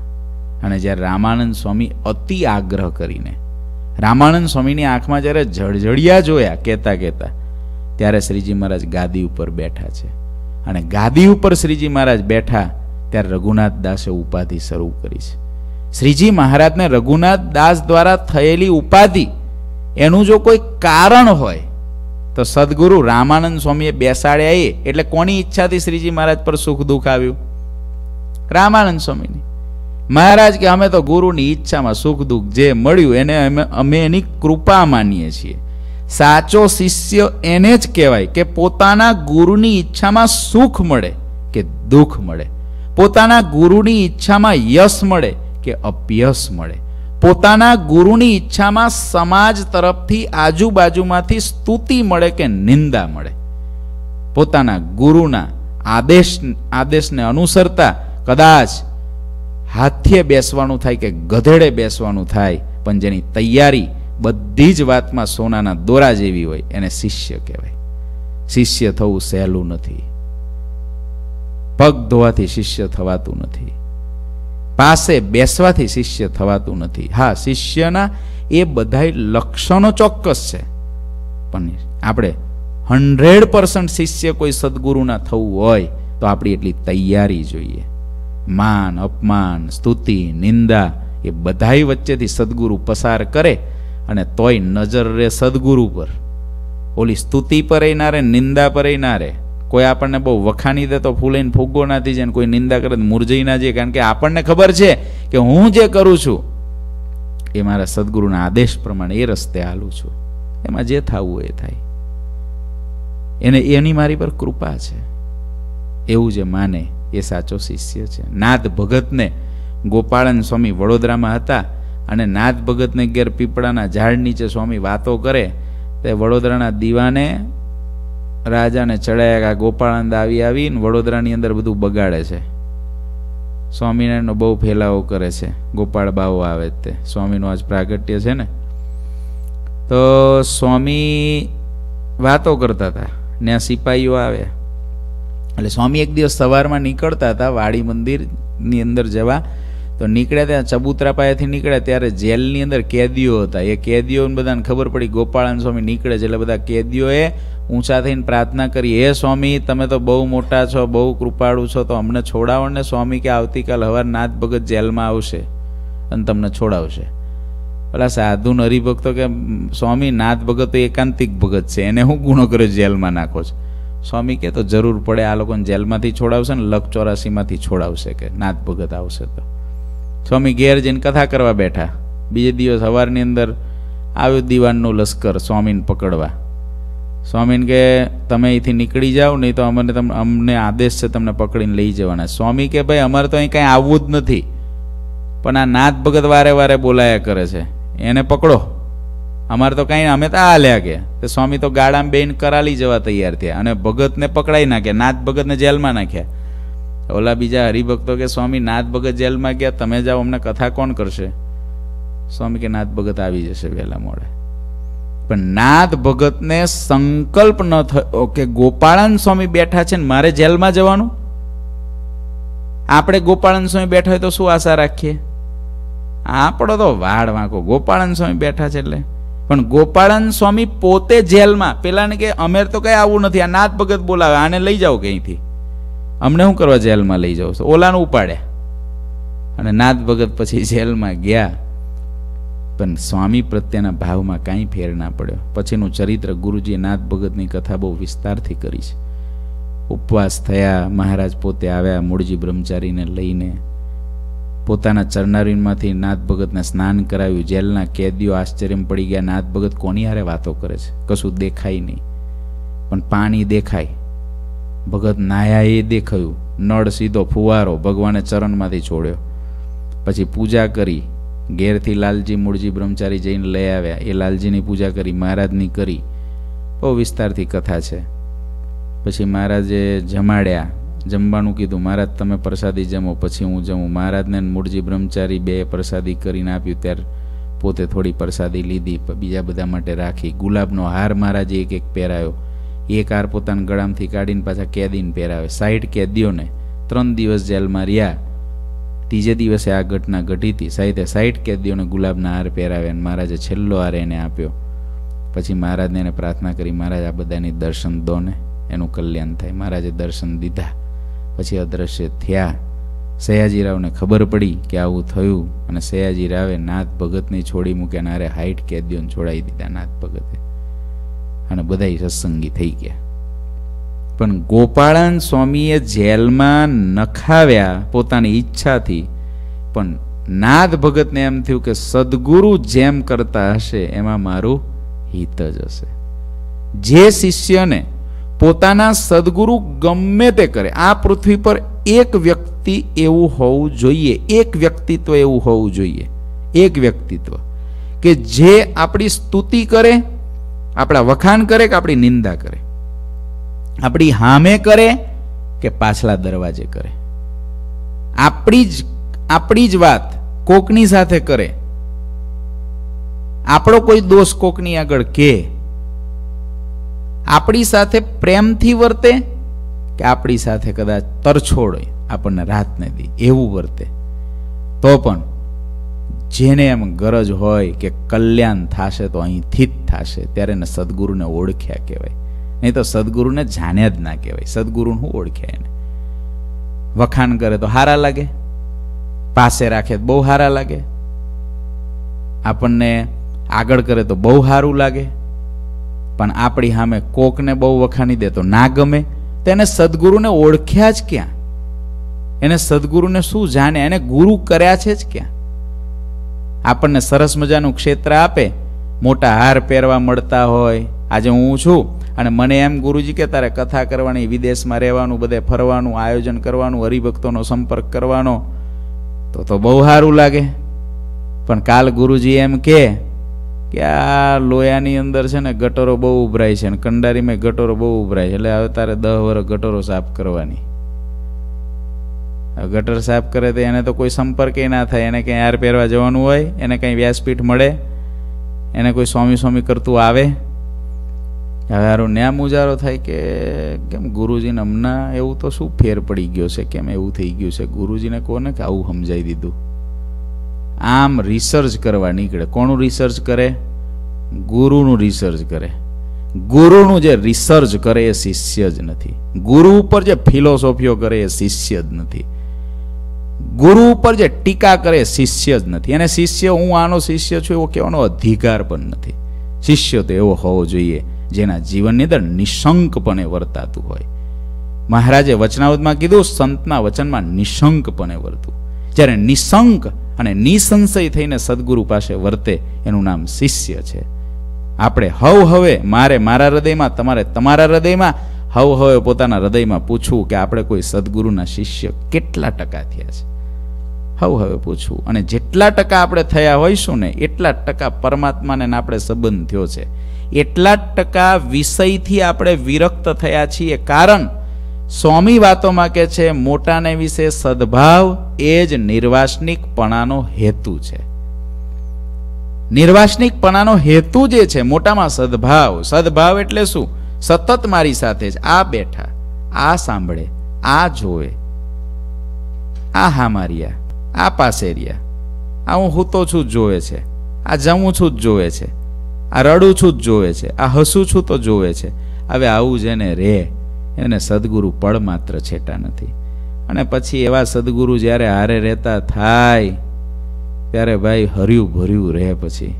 Speaker 1: અને જ્યારે રામાનંદ સ્વામી અતિ આગ્રહ કરીને, રામાનંદ સ્વામીની આંખમાં જ્યારે જળજળિયા જોયા, કહેતા કહેતા, ત્યારે શ્રીજી મહારાજ ગાદી ઉપર બેઠા છે. અને ગાદી ઉપર શ્રીજી મહારાજ બેઠા ત્યારે રઘુનાથ દાસે ઉપાધિ શરૂ કરી છે. શ્રીજી મહારાજને રઘુનાથ દાસ દ્વારા થયેલી ઉપાધિ એનું જો કોઈ કારણ હોય, તો સદગુરુ રામાનંદ સ્વામીએ બેસાડ્યા એ, એટલે કોની ઈચ્છાથી શ્રીજી મહારાજ પર સુખ દુઃખ આવ્યું? રામાનંદ સ્વામીની. મહારાજ કે, અમે તો ગુરુની ઈચ્છામાં સુખ દુઃખ જે મળ્યું એને અમે અમે એની કૃપા માનીએ છીએ. સાચો શિષ્ય એને જ કહેવાય કે પોતાના ગુરુની ઈચ્છામાં સુખ મળે કે દુઃખ મળે. પોતાના ગુરુની ઈચ્છામાં યશ મળે કે અપયશ મળે. પોતાના ગુરુની ઈચ્છામાં સમાજ તરફથી આજુબાજુમાંથી સ્તુતિ મળે કે નિંદા મળે. પોતાના ગુરુના આદેશ, આદેશને અનુસરતા કદાચ હાથીએ બેસવાનું થાય કે ગધેડે બેસવાનું થાય, પણ જેની તૈયારી બધી જ વાતમાં સોનાના દોરા જેવી હોય, એને શિષ્ય કહેવાય. શિષ્ય થવું સહેલું નથી. પગ ધોવાથી શિષ્ય થવાતું નથી. પાસે બેસવાથી શિષ્ય થવાતું નથી. હા, શિષ્યના એ બધા લક્ષણો ચોક્કસ છે. પણ આપણે હંડ્રેડ પર્સન્ટ શિષ્ય કોઈ સદગુરુના થવું હોય, તો આપણી એટલી તૈયારી જોઈએ. માન, અપમાન, સ્તુતિ, નિંદા એ બધાય વચ્ચેથી સદગુરુ પસાર કરે અને તોય નજર રે સદગુરુ પર. ઓલી સ્તુતિ પર ના રે, નિંદા પર ના રે. કોઈ આપણને બહુ વખાણી દે તો ફૂલાઈને ફૂગો નાથી જાય કોઈ નિંદા કરે મુરજાઈ ના જાય. કારણ કે આપણને ખબર છે કે હું જે કરું છું, એ મારા સદગુરુના આદેશ પ્રમાણે એ રસ્તે હાલું છું. એમાં જે થવું એ થાય. એને, એની મારી પર કૃપા છે. એવું જે માને એ સાચો શિષ્ય છે. નાદ ભગતને ગોપાળન સ્વામી વડોદરામાં હતા અને નાથ ભગતને ઘેર પીપળાના ઝાડ નીચે સ્વામી વાતો કરે, તે વડોદરાના દીવાને રાજાને ચડાયા ગોપાળાનંદ આવી આવીને વડોદરાની અંદર બધું બગાડે છે. સ્વામિનારાયણનો બહુ ફેલાવો કરે છે. ગોપાળ બાવો આવે તે. સ્વામીનું આજ પ્રાગટ્ય છે ને. તો સ્વામી વાતો કરતા હતા. ત્યાં સિપાહીઓ આવ્યા એટલે સ્વામી એક દિવસ સવારમાં નીકળતા હતા વાડી મંદિરની અંદર જવા. તો નીકળ્યા ત્યાં ચબૂતરા પાસેથી નીકળ્યા ત્યારે જેલની અંદર કેદીઓ હતા. એ કેદીઓને બધાને ખબર પડી ગોપાળન સ્વામી નીકળે છે એટલે બધા કેદીઓએ ઊંચા થઈને પ્રાર્થના કરી, હે સ્વામી, તમે તો બહુ મોટા છો, બહુ કૃપાળુ છો, તો અમને છોડાવો ને સ્વામી કે આવતીકાલ હવાર નાથ ભગત જેલમાં આવશે અને તમને છોડાવશે. પેલા સાધુ હરિભક્તો કે, સ્વામી, નાથ ભગત તો એકાંતિક ભગત છે, એને હું ગુનો કર્યો જેલમાં નાખો છો? સ્વામી કે, તો જરૂર પડે આ લોકોને જેલમાંથી છોડાવશે ને લખ ચોરાસીમાંથી છોડાવશે કે, નાથ ભગત આવશે તો. સ્વામી ઘેર જઈને કથા કરવા બેઠા. બીજે દિવસ સવારની અંદર આવ્યું દીવાનનું લશ્કર સ્વામીને પકડવા. સ્વામીને કે તમે અહીંથી નીકળી જાઓ, નહીં તો અમને તમને અમને આદેશ છે તમને પકડીને લઈ જવાના. સ્વામી કે ભાઈ, અમારે તો અહીં કાંઈ આવવું જ નથી. પણ આ નાથ ભગત વારે વારે બોલાયા કરે છે. એને પકડો. અમારે તો કાંઈ, અમે તો આ લ્યા કે. તો સ્વામી તો ગાડામાં બેન કરાલી જવા તૈયાર થયા અને ભગતને પકડાઈ નાખ્યા. નાથ ભગતને જેલમાં નાખ્યા. ઓલા બીજા હરિભક્તો કે, સ્વામી, નાથ ભગત જેલમાં ગયા, તમે જાઓ, અમને કથા કોણ કરશે? સ્વામી કે, નાથ ભગત આવી જશે વહેલા મોડે. પણ નાથ ભગતને સંકલ્પ ન થયો કે, ગોપાળન સ્વામી બેઠા છે ને મારે જેલમાં જવાનું? આપણે ગોપાળન સ્વામી બેઠા હોય તો શું આશા રાખીએ? આપણો તો વાડ વાંકો. ગોપાળન સ્વામી બેઠા છે એટલે. પણ ગોપાળન સ્વામી પોતે જેલમાં. પેલાને કે અમેર તો કઈ આવું નથી. આ નાથ ભગત બોલાવે. આને લઈ જાઓ કઈથી અમને શું કરવા જેલમાં લઈ જાઓ છો? ઓલાને ઉપાડ્યા અને નાથ ભગત પછી જેલમાં ગયા. પણ સ્વામી પ્રત્યેના ભાવમાં કાંઈ ફેર ના પડ્યો. પછીનું ચરિત્ર ગુરુજીએ નાથ ભગતની કથા બહુ વિસ્તારથી કરી છે. ઉપવાસ થયા, મહારાજ પોતે આવ્યા મૂળજી બ્રહ્મચારીને લઈને. પોતાના ચરનારીમાંથી નાથ ભગતને સ્નાન કરાવ્યું. જેલના કેદીઓ આશ્ચર્યમાં પડી ગયા. નાથ ભગત કોની હારે વાતો કરે છે? કશું દેખાય નહીં. પણ પાણી દેખાય. ભગત નાયાએ દેખાયું. નળ સીધો ફુવારો ભગવાને ચરણમાંથી છોડ્યો. પછી પૂજા કરી. ઘેરથી લાલજી, મૂળજી, બ્રહ્મચારી જઈને લઈ આવ્યા. એ લાલજીની પૂજા કરી, મહારાજની કરી. બહુ વિસ્તારથી કથા છે. પછી મહારાજે જમાડ્યા. જમવાનું કીધું, મહારાજ, તમે પ્રસાદી જમો. પછી હું જમું. મહારાજને મૂળજી, બ્રહ્મચારી બે પ્રસાદી કરીને આપ્યું. ત્યારે પોતે થોડી પ્રસાદી લીધી બીજા બધા માટે રાખી. ગુલાબનો હાર મહારાજે એક એક પહેરાયો. એ કાર પોતાના ગળામાંથી કાઢીને પાછા કેદીને પહેરાવે. સાહીઠ કેદીઓને ત્રણ દિવસ જેલમાં રહ્યા. ત્રીજે દિવસે આ ઘટના ઘટી હતી. સાહિત્ય સાહીઠ કેદીઓને ગુલાબના હાર પહેરાવ્યા અને મહારાજે છેલ્લો હાર એને આપ્યો. પછી મહારાજને એને પ્રાર્થના કરી, મહારાજ, આ બધાની દર્શન દોને, એનું કલ્યાણ થાય. મહારાજે દર્શન દીધા. પછી અદ્રશ્ય થયા. સયાજીરાવને ખબર પડી કે આવું થયું અને સયાજીરાવે નાથ ભગતની છોડી મૂક્યા નારે હાઈટ કેદીઓને છોડાવી દીધા. નાથ ભગતે અને બધાય સત્સંગી થઈ ગયા. પણ ગોપાળાન સ્વામીએ જેલમાં નખાવ્યા પોતાની ઈચ્છાથી, પણ નાદ ભગતને એમ થયું કે સદગુરુ જેમ કરતા હશે, એમાં મારું હિત જ હશે. જે શિષ્યને પોતાના સદગુરુ ગમે તે કરે, આ પૃથ્વી પર એક વ્યક્તિ એવું હોવું જોઈએ, એક વ્યક્તિત્વ એવું હોવું જોઈએ, એક વ્યક્તિત્વ કે જે આપણી સ્તુતિ કરે આપણા વખાણ કરે કે આપણી નિંદા કરે? આપણી હામે કરે કે પાછલા દરવાજે કરે? આપણી જ આપણી જ વાત કોકની સાથે કરે? આપણો કોઈ દોષ કોકની આગળ કે? આપણી સાથે પ્રેમથી વર્તે કે આપણી સાથે કદાચ તરછોડ આપણને રાત નથી એવું વર્તે. તો પણ જેને એમ ગરજ હોય કે કલ્યાણ થશે તો અહીંથી જ થશે, ત્યારે એને સદગુરુને ઓળખ્યા કહેવાય. નહીં તો સદગુરુને જાણ્યા જ ના કહેવાય. સદગુરુને હું ઓળખ્યા એને? વખાણ કરે તો હારા લાગે? પાસે રાખે તો બહુ હારા લાગે? આપણને આગળ કરે તો બહુ સારું લાગે? પણ આપણી સામે કોકને બહુ વખાણી દે તો ના ગમે? તેને સદગુરુને ઓળખ્યા જ ક્યાં? એને સદગુરુને શું જાણે? એને ગુરુ કર્યા છે જ ક્યાં? આપણને સરસ મજાનું ક્ષેત્ર આપે, મોટા હાર પહેરવા મળતા હોય. આજે હું છું અને મને એમ ગુરુજી કે તારે કથા કરવાની, વિદેશમાં રહેવાનું, બધે ફરવાનું, આયોજન કરવાનું, હરિભક્તોનો સંપર્ક કરવાનો, તો તો બહુ સારું લાગે. પણ કાલ ગુરુજી એમ કે કે આ લોયાની અંદર છે ને ગટરો બહુ ઉભરાય છે અને કંડારીમાં ગટરો બહુ ઉભરાય છે. એટલે હવે તારે દહ વર ગટરો સાફ કરવાની. ગટર સાફ કરે તો એને તો કોઈ સંપર્કે ના થાય. એને કંઈ હાર પહેરવા જવાનું હોય, એને કંઈ વ્યાસપીઠ મળે, એને કોઈ સ્વામી સ્વામી કરતું આવે. હવે આરો ન્યામ ઉજારો થાય કે કેમ ગુરુજીને હમણાં એવું તો શું ફેર પડી ગયો છે? કેમ એવું થઈ ગયું છે? ગુરુજીને કોને કે આવું સમજાઈ દીધું? આમ રિસર્ચ કરવા નીકળે. કોનું રિસર્ચ કરે? ગુરુનું રિસર્ચ કરે. ગુરુનું જે રિસર્ચ કરે એ શિષ્ય જ નથી. ગુરુ ઉપર જે ફિલોસોફીઓ કરે એ શિષ્ય જ નથી. ગુરુ ઉપર જે ટીકા કરે શિષ્ય જ નથી. અને શિષ્ય, હું આનો શિષ્ય છું એવો કહેવાનો અધિકાર પણ નથી. શિષ્ય તો એવો હોવો જોઈએ જેના જીવનની અંદર નિશંકપણે વર્તાતું હોય. મહારાજે વચનાવતમાં કીધું, સંતના વચનમાં નિશંકપણે વર્તું. જ્યારે નિશંક અને નિસંશય થઈને સદગુરુ પાસે વર્તે, એનું નામ શિષ્ય છે. આપણે હવ હવે મારે મારા હૃદયમાં, તમારે તમારા હૃદયમાં, હવ હવે પોતાના હૃદયમાં પૂછવું કે આપણે કોઈ સદગુરુના શિષ્ય કેટલા ટકા થયા છે? હવે હવે પૂછવું. અને જેટલા ટકા આપણે થયા હોઈશું ને, એટલા ટકા પરમાત્માને આપણે સંબંધ થયો છે. એટલા ટકા વિષયથી આપણે વિરક્ત થયા છીએ. કારણ, સ્વામી વાતોમાં કે છે, મોટાને વિશે સદભાવ એ જ નિર્વાસનિકપણાનો હેતુ છે. નિર્વાસનિકપણાનો હેતુ જે છે, મોટામાં સદભાવ. સદભાવ એટલે શું? સતત મારી સાથે જ. આ બેઠા, આ સાંભળે, આ જોવે, આ હા મારિયા. આ પાસે એરિયા આ હું હૂતો છું જ જોવે છે. આ જમું છું જ જોવે છે. આ રડું છું જ જોવે છે. આ હસું છું તો જોવે છે. હવે આવું જેને રે. એને સદગુરુ પળ માત્ર છેટા નથી. અને પછી એવા સદગુરુ જ્યારે હારે રહેતા થાય, ત્યારે ભાઈ હર્યું ભર્યું રહે પછી.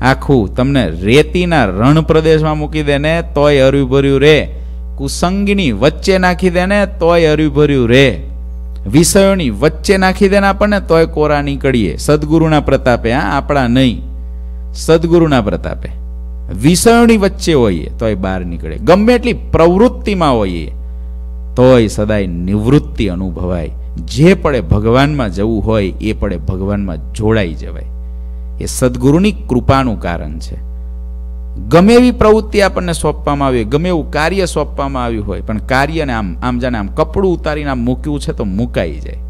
Speaker 1: આખું તમને રેતીના રણ પ્રદેશમાં મૂકી દે ને તોય હર્યું ભર્યું રે. કુસંગની વચ્ચે નાખી દે ને તોય હર્યું ભર્યું રે. વિષયોની વચ્ચે નાખી દેને આપણને, તોય કોરા નીકળીએ. સદગુરુના પ્રતાપે આ આપણા નહીં. સદગુરુના પ્રતાપે. વિષયોની વચ્ચે હોઈએ, તોય બહાર નીકળે ગમે એટલી પ્રવૃત્તિમાં હોઈએ, તોય સદાય નિવૃત્તિ અનુભવાય. જે પડે ભગવાનમાં જવું હોય, એ પડે ભગવાનમાં જોડાઈ જવાય. એ સદગુરુની કૃપાનું કારણ છે. ગમે એવી પ્રવૃત્તિ આપણને સોંપવામાં આવી ગમે એવું કાર્ય સોંપવામાં આવ્યું હોય, પણ કાર્યને આમ આમ જાણે આમ કપડું ઉતારીને આમ મૂક્યું છે તો મુકાઈ જાય.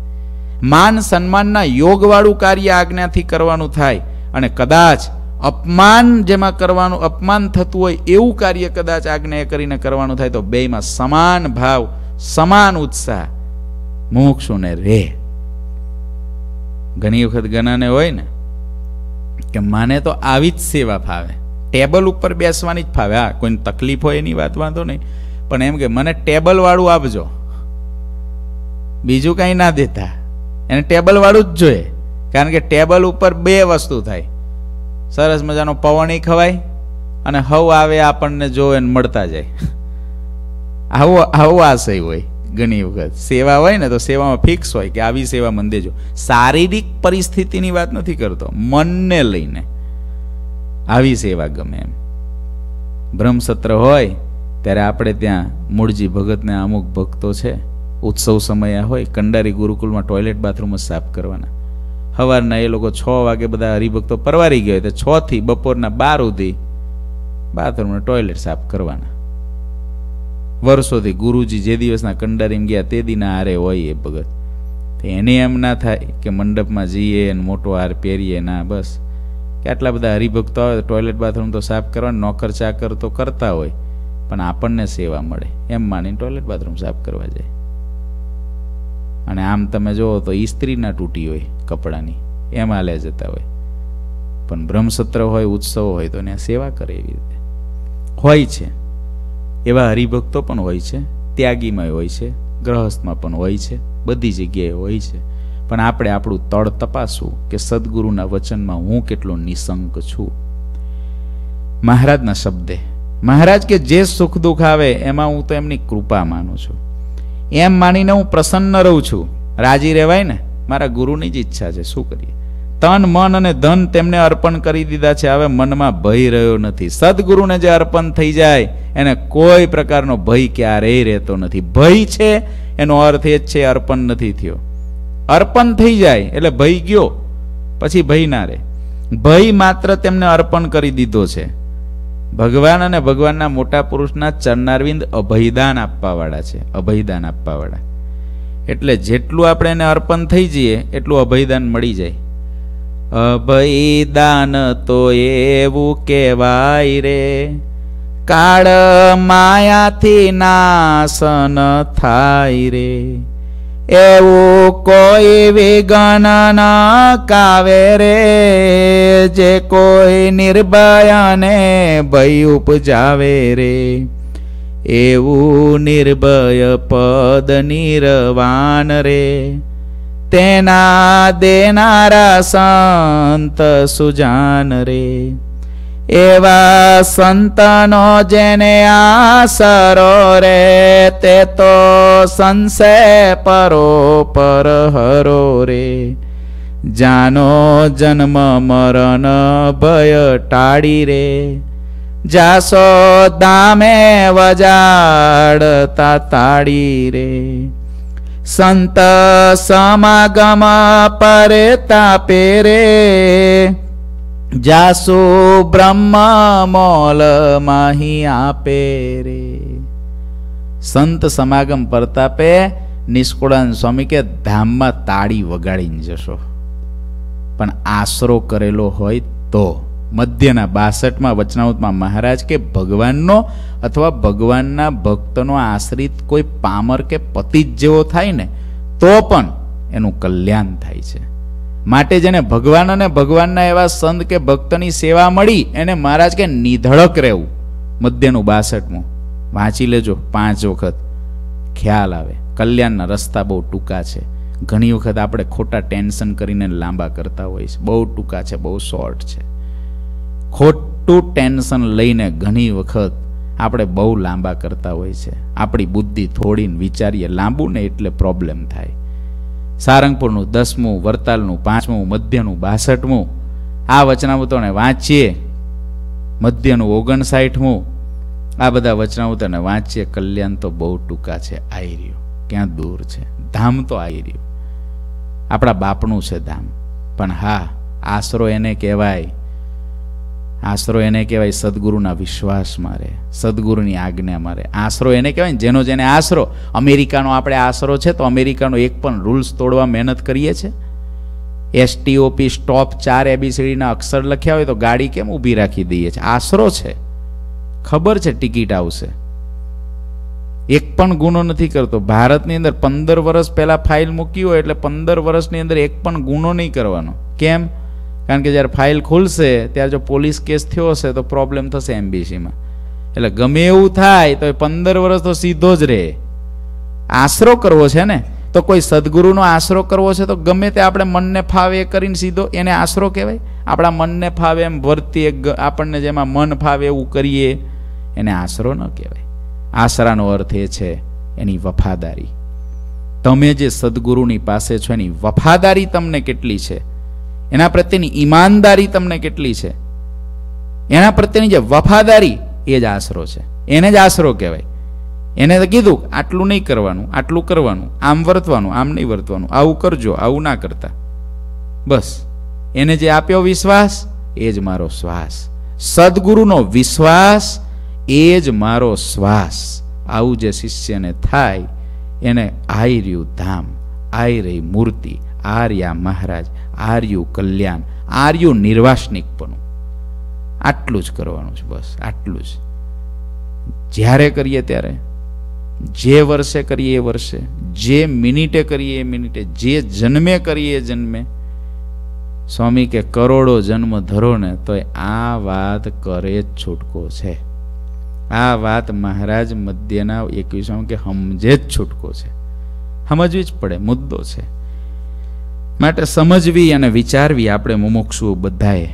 Speaker 1: માન સન્માનના યોગવાળું કાર્ય આજ્ઞાથી કરવાનું થાય અને કદાચ અપમાન જેમાં કરવાનું, અપમાન થતું હોય એવું કાર્ય કદાચ આજ્ઞા કરીને કરવાનું થાય તો બેયમાં સમાન ભાવ, સમાન ઉત્સાહ મોક્ષોને રે. ઘણી વખત ગણાને હોય ને, કે માને તો આવી જ સેવા ફાવે. ટેબલ ઉપર બેસવાની જ ફાવે. હા, કોઈને તકલીફ હોય એની વાત વાંધો નહીં. પણ એમ કે મને ટેબલવાળું આપજો. બીજું કાંઈ ના દેતા. એને ટેબલવાળું જ જોઈએ. કારણ કે ટેબલ ઉપર બે વસ્તુ થાય. સરસ મજાનો પવણી ખવાય અને હવ આવે આપણને જોવે ને મળતા જાય. આવું આવું આશય હોય ઘણી વખત. સેવા હોય ને તો સેવામાં ફિક્સ હોય કે આવી સેવા મન દેજો. શારીરિક પરિસ્થિતિની વાત નથી કરતો. મનને લઈને. આવી સેવા ગમે એમ. બ્રહ્મસત્ર હોય, ત્યારે આપણે ત્યાં મૂળજી ભગતને અમુક ભક્તો છે, ઉત્સવ સમય હોય, કંડારી ગુરુકુલમાં ટોયલેટ બાથરૂમ જ સાફ કરવાના. સવારના એ લોકો છ વાગે બધા હરિભક્તો પરવારી ગયા તો છ થી બપોરના બાર સુધી બાથરૂમને ટોયલેટ સાફ કરવાના. વર્ષોથી ગુરુજી જે દિવસના કંડારીમાં ગયા, તે દિના હારે હોય એ ભગત. એને એમ ના થાય કે મંડપમાં જઈએ મોટો હાર પહેરીએ, ના, બસ. કે આટલા બધા હરિભક્તો આવે ટોયલેટ બાથરૂમ તો સાફ કરવા, નોકર ચાકર તો કરતા હોય, પણ આપણને સેવા મળે. એમ માનીને ટોયલેટ બાથરૂમ સાફ કરવા જાય. અને આમ તમે જુઓ તો ઇસ્ત્રી ના તૂટી હોય કપડાની, એમ હાલે જતા હોય. પણ બ્રહ્મસત્ર હોય, ઉત્સવ હોય તો એને સેવા કરે એવી રીતે. હોય છે. એવા હરિભક્તો પણ હોય છે. ત્યાગીમાં હોય છે. ગ્રહસ્થમાં પણ હોય છે. બધી જગ્યાએ હોય છે. પણ આપણે આપણું તળ તપાસવું કે સદગુરુના વચનમાં હું કેટલો નિસંક છું? મહારાજના શબ્દે, મહારાજ કે જે સુખ દુઃખ આવે એમાં હું તો એમની કૃપા માનું છું. એમ માનીને હું પ્રસન્ન રહું છું. રાજી રહેવાય ને? મારા ગુરુની જ ઈચ્છા છે. શું કરીએ? તન, મન અને ધન તેમને અર્પણ કરી દીધા છે. હવે મનમાં ભય રહ્યો નથી. સદગુરુને જે અર્પણ થઈ જાય, એને કોઈ પ્રકારનો ભય ક્યારેય રહેતો નથી. ભય છે, એનો અર્થ એ જ છે, અર્પણ નથી થયો. અર્પણ થઈ જાય, એટલે ભય ગયો, પછી ભય ના રહે. ભય માત્ર તેમને અર્પણ કરી દીધો છે. ભગવાન અને ભગવાનના મોટા પુરુષના ચરણારવિંદ અભયદાન આપવાવાળા છે, અભયદાન આપવાવાળા. એટલે જેટલું આપણે એને અર્પણ થઈ જઈએ, એટલું અભયદાન મળી જાય. અભયદાન તો એવું કહેવાય રે, કાળ માયાથી નાશન થાય રે. એવું કોઈ વિગન ના કાવે રે, જે કોઈ નિર્ભયાને ભય ઉપજાવે રે. એવું નિર્ભય પદ નિર્વાણ રે. તેના દેનારા સંત સુજાન રે. એવા સંતનો જેને આસરો રે, તે તો સંશે પરો પર હરો રે. જાનો જન્મ મરણ ભય ટાળી રે. જાસો દામે વજાડતા તાળી રે. સંત સમાગમ પરતા પેરે જાસુ બ્રહ્મ મોલ માહી આપે રે. સંત સમાગમ પરતાપે નિષ્કુળાન સ્વામી કે ધામમાં તાળી વગાડીને જશો. પણ આશરો કરેલો હોય તો મધ્યના બાસઠમાં વચનાઉતમાં મહારાજ કે ભગવાનનો અથવા ભગવાનના ભક્તનો આશ્રિત કોઈ પામર કે પતિ જેવો થાય ને, તો પણ એનું કલ્યાણ થાય છે. માટે જેને ભગવાન અને ભગવાનના એવા સંત કે ભક્તની સેવા મળી, એને મહારાજ કે નિધડક રહેવું. મધ્યનું બાસઠમું. વાંચી લેજો પાંચ વખત. ખ્યાલ આવે. કલ્યાણના રસ્તા બહુ ટૂંકા છે. ઘણી વખત આપણે ખોટા ટેન્શન કરીને લાંબા કરતા હોઈએ છીએ બહુ ટૂંકા છે, બહુ શોર્ટ છે. ખોટું ટેન્શન લઈને ઘણી વખત આપણે બહુ લાંબા કરતા હોઈએ છીએ આપણી બુદ્ધિ થોડીને વિચારીએ લાંબુ ને એટલે પ્રોબ્લેમ થાય. સારંગપુરનું દસમું વરતાલનું પાંચમું, મધ્યનું બાસઠમું. આ વચનામૃતોને વાંચીએ. મધ્યનું ઓગણસાઠમું. આ બધા વચનામૃતોને વાંચીએ. કલ્યાણ તો બહુ ટૂંકા છે આવી રહ્યું. ક્યાં દૂર છે? ધામ તો આવી રહ્યું. આપણા બાપનું છે ધામ. પણ હા, આશરો એને કહેવાય. આશરો એને કહેવાય સદગુરુના વિશ્વાસ મારે, સદગુરુની આજ્ઞા મારે. આશરો એને કહેવાય ને, જેનો જેને આશરો. અમેરિકાનો આપણે આશરો છે તો અમેરિકાનો એક પણ રૂલ્સ તોડવા મહેનત કરીએ છીએ એસટીઓપી સ્ટોપ ચાર એબીસીડીના અક્ષર લખ્યા હોય તો ગાડી કેમ ઊભી રાખી દઈએ છીએ આશરો છે. ખબર છે ટિકિટ આવશે. એક પણ ગુનો નથી કરતો. ભારતની અંદર પંદર વર્ષ પહેલાં ફાઇલ મૂકી હોય એટલે પંદર વર્ષની અંદર એક પણ ગુનો નહીં કરવાનો. કેમ? કારણ કે જ્યારે ફાઇલ ખુલશે, ત્યારે જો પોલીસ કેસ થયો હશે, તો પ્રોબ્લેમ થશે એમબીસીમાં એટલે ગમે એવું થાય, તો એ પંદર વર્ષ તો સીધો જ રહે. આશરો કરવો છે ને? તો કોઈ સદગુરુનો આશરો કરવો છે, તો ગમે તે આપણે મનને ફાવે એ કરીને સીધો એને આશરો કહેવાય. આપણા મનને ફાવે એમ વર્તીએ આપણને જેમાં મન ફાવે એવું કરીએ, એને આશરો ન કહેવાય. આશરાનો અર્થ એ છે, એની વફાદારી. તમે જે સદગુરુની પાસે છો, એની વફાદારી તમને કેટલી છે? એના પ્રત્યેની ઈમાનદારી તમને કેટલી છે? એના પ્રત્યેની જે વફાદારી એ જ આશરો છે. એને જ આશરો કહેવાય. એને કીધું આટલું નહીં કરવાનું, આટલું કરવાનું, આમ વર્તવાનું, આમ નહીં વર્તવાનું, આવું કરજો, આવું ના કરતા. બસ. એને જે આપ્યો વિશ્વાસ, એ જ મારો શ્વાસ. સદગુરુનો વિશ્વાસ, એ જ મારો શ્વાસ. આવું જે શિષ્યને થાય, એને આઈ રહ્યું ધામ આઈ રહી મૂર્તિ, આર્યા મહારાજ આર્યું કલ્યાણ, આર્યું નિર્વાસનિકપણું આટલું જ કરવાનું છે બસ, આટલું જ. જ્યારે કરીએ ત્યારે, જે વર્ષે કરીએ એ વર્ષે, જે મિનિટે કરીએ એ મિનિટે, જે જન્મે કરીએ જન્મે, સ્વામી કે કરોડો જન્મ ધરો ને તો આ વાત કરે જ છૂટકો છે. આ વાત મહારાજ મધ્યના એકવીસમાં કે સમજે જ છૂટકો છે. સમજવી જ પડે, મુદ્દો છે. માટે સમજવી અને વિચારવી આપણે મુમુક્ષુ બધાએ.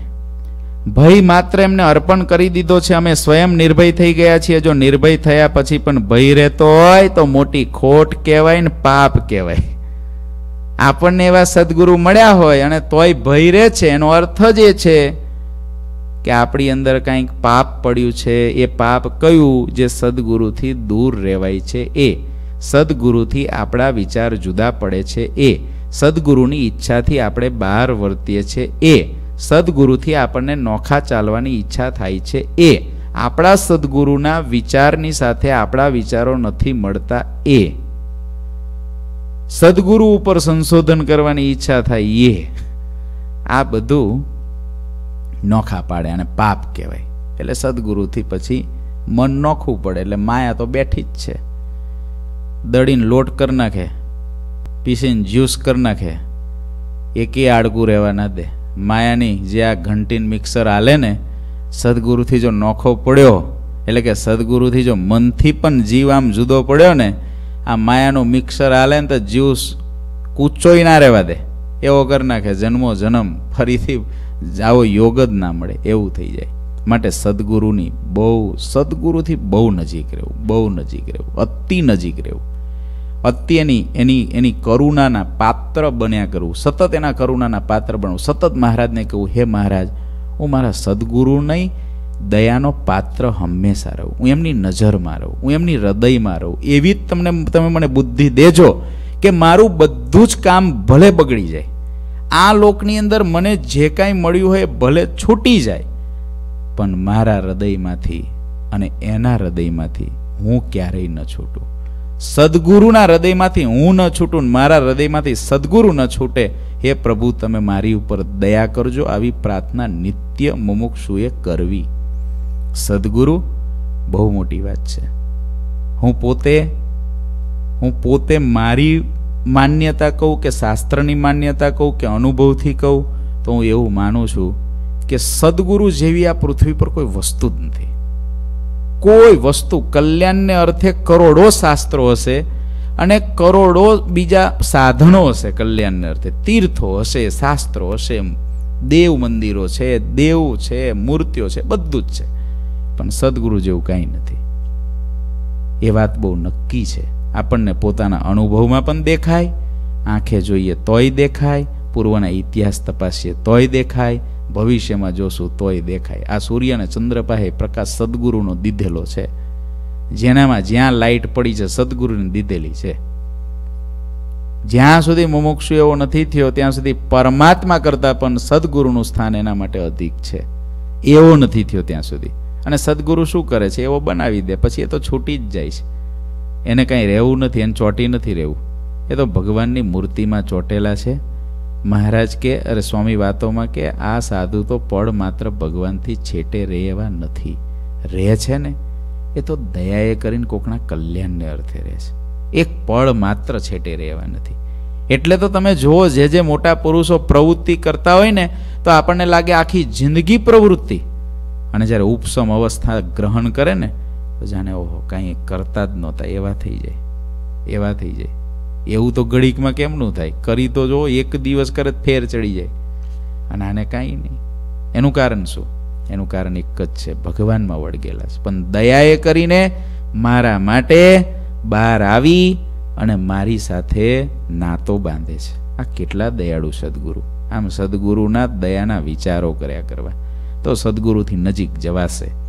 Speaker 1: ભય માત્ર એમને અર્પણ કરી દીધો છે, અમે સ્વયં નિર્ભય થઈ ગયા છીએ. જો નિર્ભય થયા પછી પણ ભય રહેતો હોય તો મોટી ખોટ કહેવાય ને પાપ કહેવાય. આપણને એવા સદગુરુ મળ્યા હોય અને તોય ભય રહે છે, એનો અર્થ જ એ છે કે આપણી અંદર કંઈક પાપ પડ્યું છે, એ પાપ કયું જે સદગુરુથી દૂર રહેવાય છે? એ. સદગુરુથી આપણા વિચાર જુદા પડે છે, એ. સદગુરુની ઈચ્છાથી આપણે બહાર વર્તીએ છીએ. એ સદગુરુથી આપણને નોખા ચાલવાની ઈચ્છા થાય છે. એ આપણા સદગુરુના વિચારની સાથે આપણા વિચારો નથી મળતા. એ સદગુરુ ઉપર સંશોધન કરવાની ઈચ્છા થાય. એ આ બધું નોખા પાડે અને પાપ કહેવાય. એટલે સદગુરુથી પછી મન નોખવું પડે. એટલે માયા તો બેઠી જ છે. દળીને લોટ કરી નાખે. પીસીને જ્યુસ કરી નાખે. એકે આડકું રહેવા ના દે. માયાની જે આ ઘંટીન મિક્સર હાલે ને, સદગુરુથી જો નોખો પડ્યો, એટલે કે સદગુરુથી જો મનથી પણ જીવ આમ જુદો પડ્યો ને, આ માયાનું મિક્સર હાલે ને તો જ્યુસ કૂચોય ના રહેવા દે. એવો કરી નાખે, જન્મો જન્મ, ફરીથી આવો યોગ જ ના મળે, એવું થઈ જાય. માટે સદગુરુની બહુ, સદગુરુથી બહુ નજીક રહેવું, બહુ નજીક રહેવું, અતિ નજીક રહેવું. અત્યની એની એની કરુણાના પાત્ર બન્યા કરવું. સતત એના કરુણાના પાત્ર બનવું. સતત મહારાજને કહું, હે મહારાજ, હું મારા સદગુરુ નહીં, દયાનો પાત્ર હંમેશા રહું. હું એમની નજરમાં રહું. હું એમની હૃદયમાં રહું. એવી જ તમને, તમે મને બુદ્ધિ દેજો કે મારું બધું જ કામ ભલે બગડી જાય. આ લોકની અંદર મને જે કાંઈ મળ્યું હોય ભલે છૂટી જાય. પણ મારા હૃદયમાંથી અને એના હૃદયમાંથી હું ક્યારેય ન છૂટું. સદગુરુના હૃદયમાંથી હું ન છૂટું મારા હૃદયમાંથી સદગુરુ ન છૂટે, હે પ્રભુ, તમે મારી ઉપર દયા કરજો. આવી પ્રાર્થના નિત્ય મુમુક્ષુએ કરવી. સદગુરુ, બહુ મોટી વાત છે. હું પોતે હું પોતે મારી માન્યતા કહું કે શાસ્ત્રની માન્યતા કહું કે અનુભવથી કહું, તો હું એવું માનું છું કે સદગુરુ જેવી આ પૃથ્વી પર કોઈ વસ્તુ જ નથી. કોઈ વસ્તુ, કલ્યાણને અર્થે કરોડો શાસ્ત્રો હશે અને કરોડો બીજા સાધનો હશે કલ્યાણને અર્થે. તીર્થો હશે, શાસ્ત્રો હશે, દેવ મંદિરો છે, દેવ છે, મૂર્તિઓ છે, બધું જ છે. પણ સદગુરુ જેવું કાંઈ નથી. એ વાત બહુ નક્કી છે. આપણને પોતાના અનુભવમાં પણ દેખાય, આંખે જોઈએ તોય દેખાય, પૂર્વના ઇતિહાસ તપાસીએ તોય દેખાય ભવિષ્યમાં જોશું તોય દેખાય. આ સૂર્ય અને ચંદ્ર પાસે પ્રકાશ સદગુરુનો દીધેલો છે. જેનામાં જ્યાં લાઇટ પડી છે, સદગુરુને દીધેલી છે. જ્યાં સુધી મુમુક્ષુ એવો નથી થયો, ત્યાં સુધી પરમાત્મા કરતાં પણ સદગુરુનું સ્થાન એના માટે અધિક છે. એવો નથી થયો ત્યાં સુધી. અને સદગુરુ શું કરે છે? એવો બનાવી દે. પછી એ તો છૂટી જ જાય છે. એને કાંઈ રહેવું નથી, એને ચોટી નથી રહેવું. એ તો ભગવાનની મૂર્તિમાં ચોટેલા છે. મહારાજ કે, અરે સ્વામી, વાતોમાં કે આ સાધુ તો પળ માત્ર ભગવાનથી છેટે રહે એવા નથી. રહે છે ને? એ તો દયાએ કરીને કોકના કલ્યાણને અર્થે રહે છે. એક પળ માત્ર છેટે રહેવા નથી. એટલે તો તમે જુઓ, જે જે મોટા પુરુષો પ્રવૃત્તિ કરતા હોય ને, તો આપણને લાગે આખી જિંદગી પ્રવૃત્તિ. અને જ્યારે ઉપસમ અવસ્થા ગ્રહણ કરે ને, તો જાણે, ઓહો, કાંઈ કરતા જ નહોતા. એવા થઈ જાય. એવા થઈ જાય. એવું તો ઘડીકમાં કેમનું થાય? કરી તો જો એક દિવસ કરે ફેર ચડી જાય. અને આને કાંઈ નહીં. એનું કારણ શું? એનું કારણ એક જ છે, ભગવાનમાં વળગેલા છે. પણ દયાએ કરીને મારા માટે બહાર આવી અને મારી સાથે નાતો બાંધે છે. આ કેટલા દયાળુ સદગુરુ. આમ સદગુરુના દયાના વિચારો કર્યા કરવા. તો સદગુરુથી નજીક જવાશે.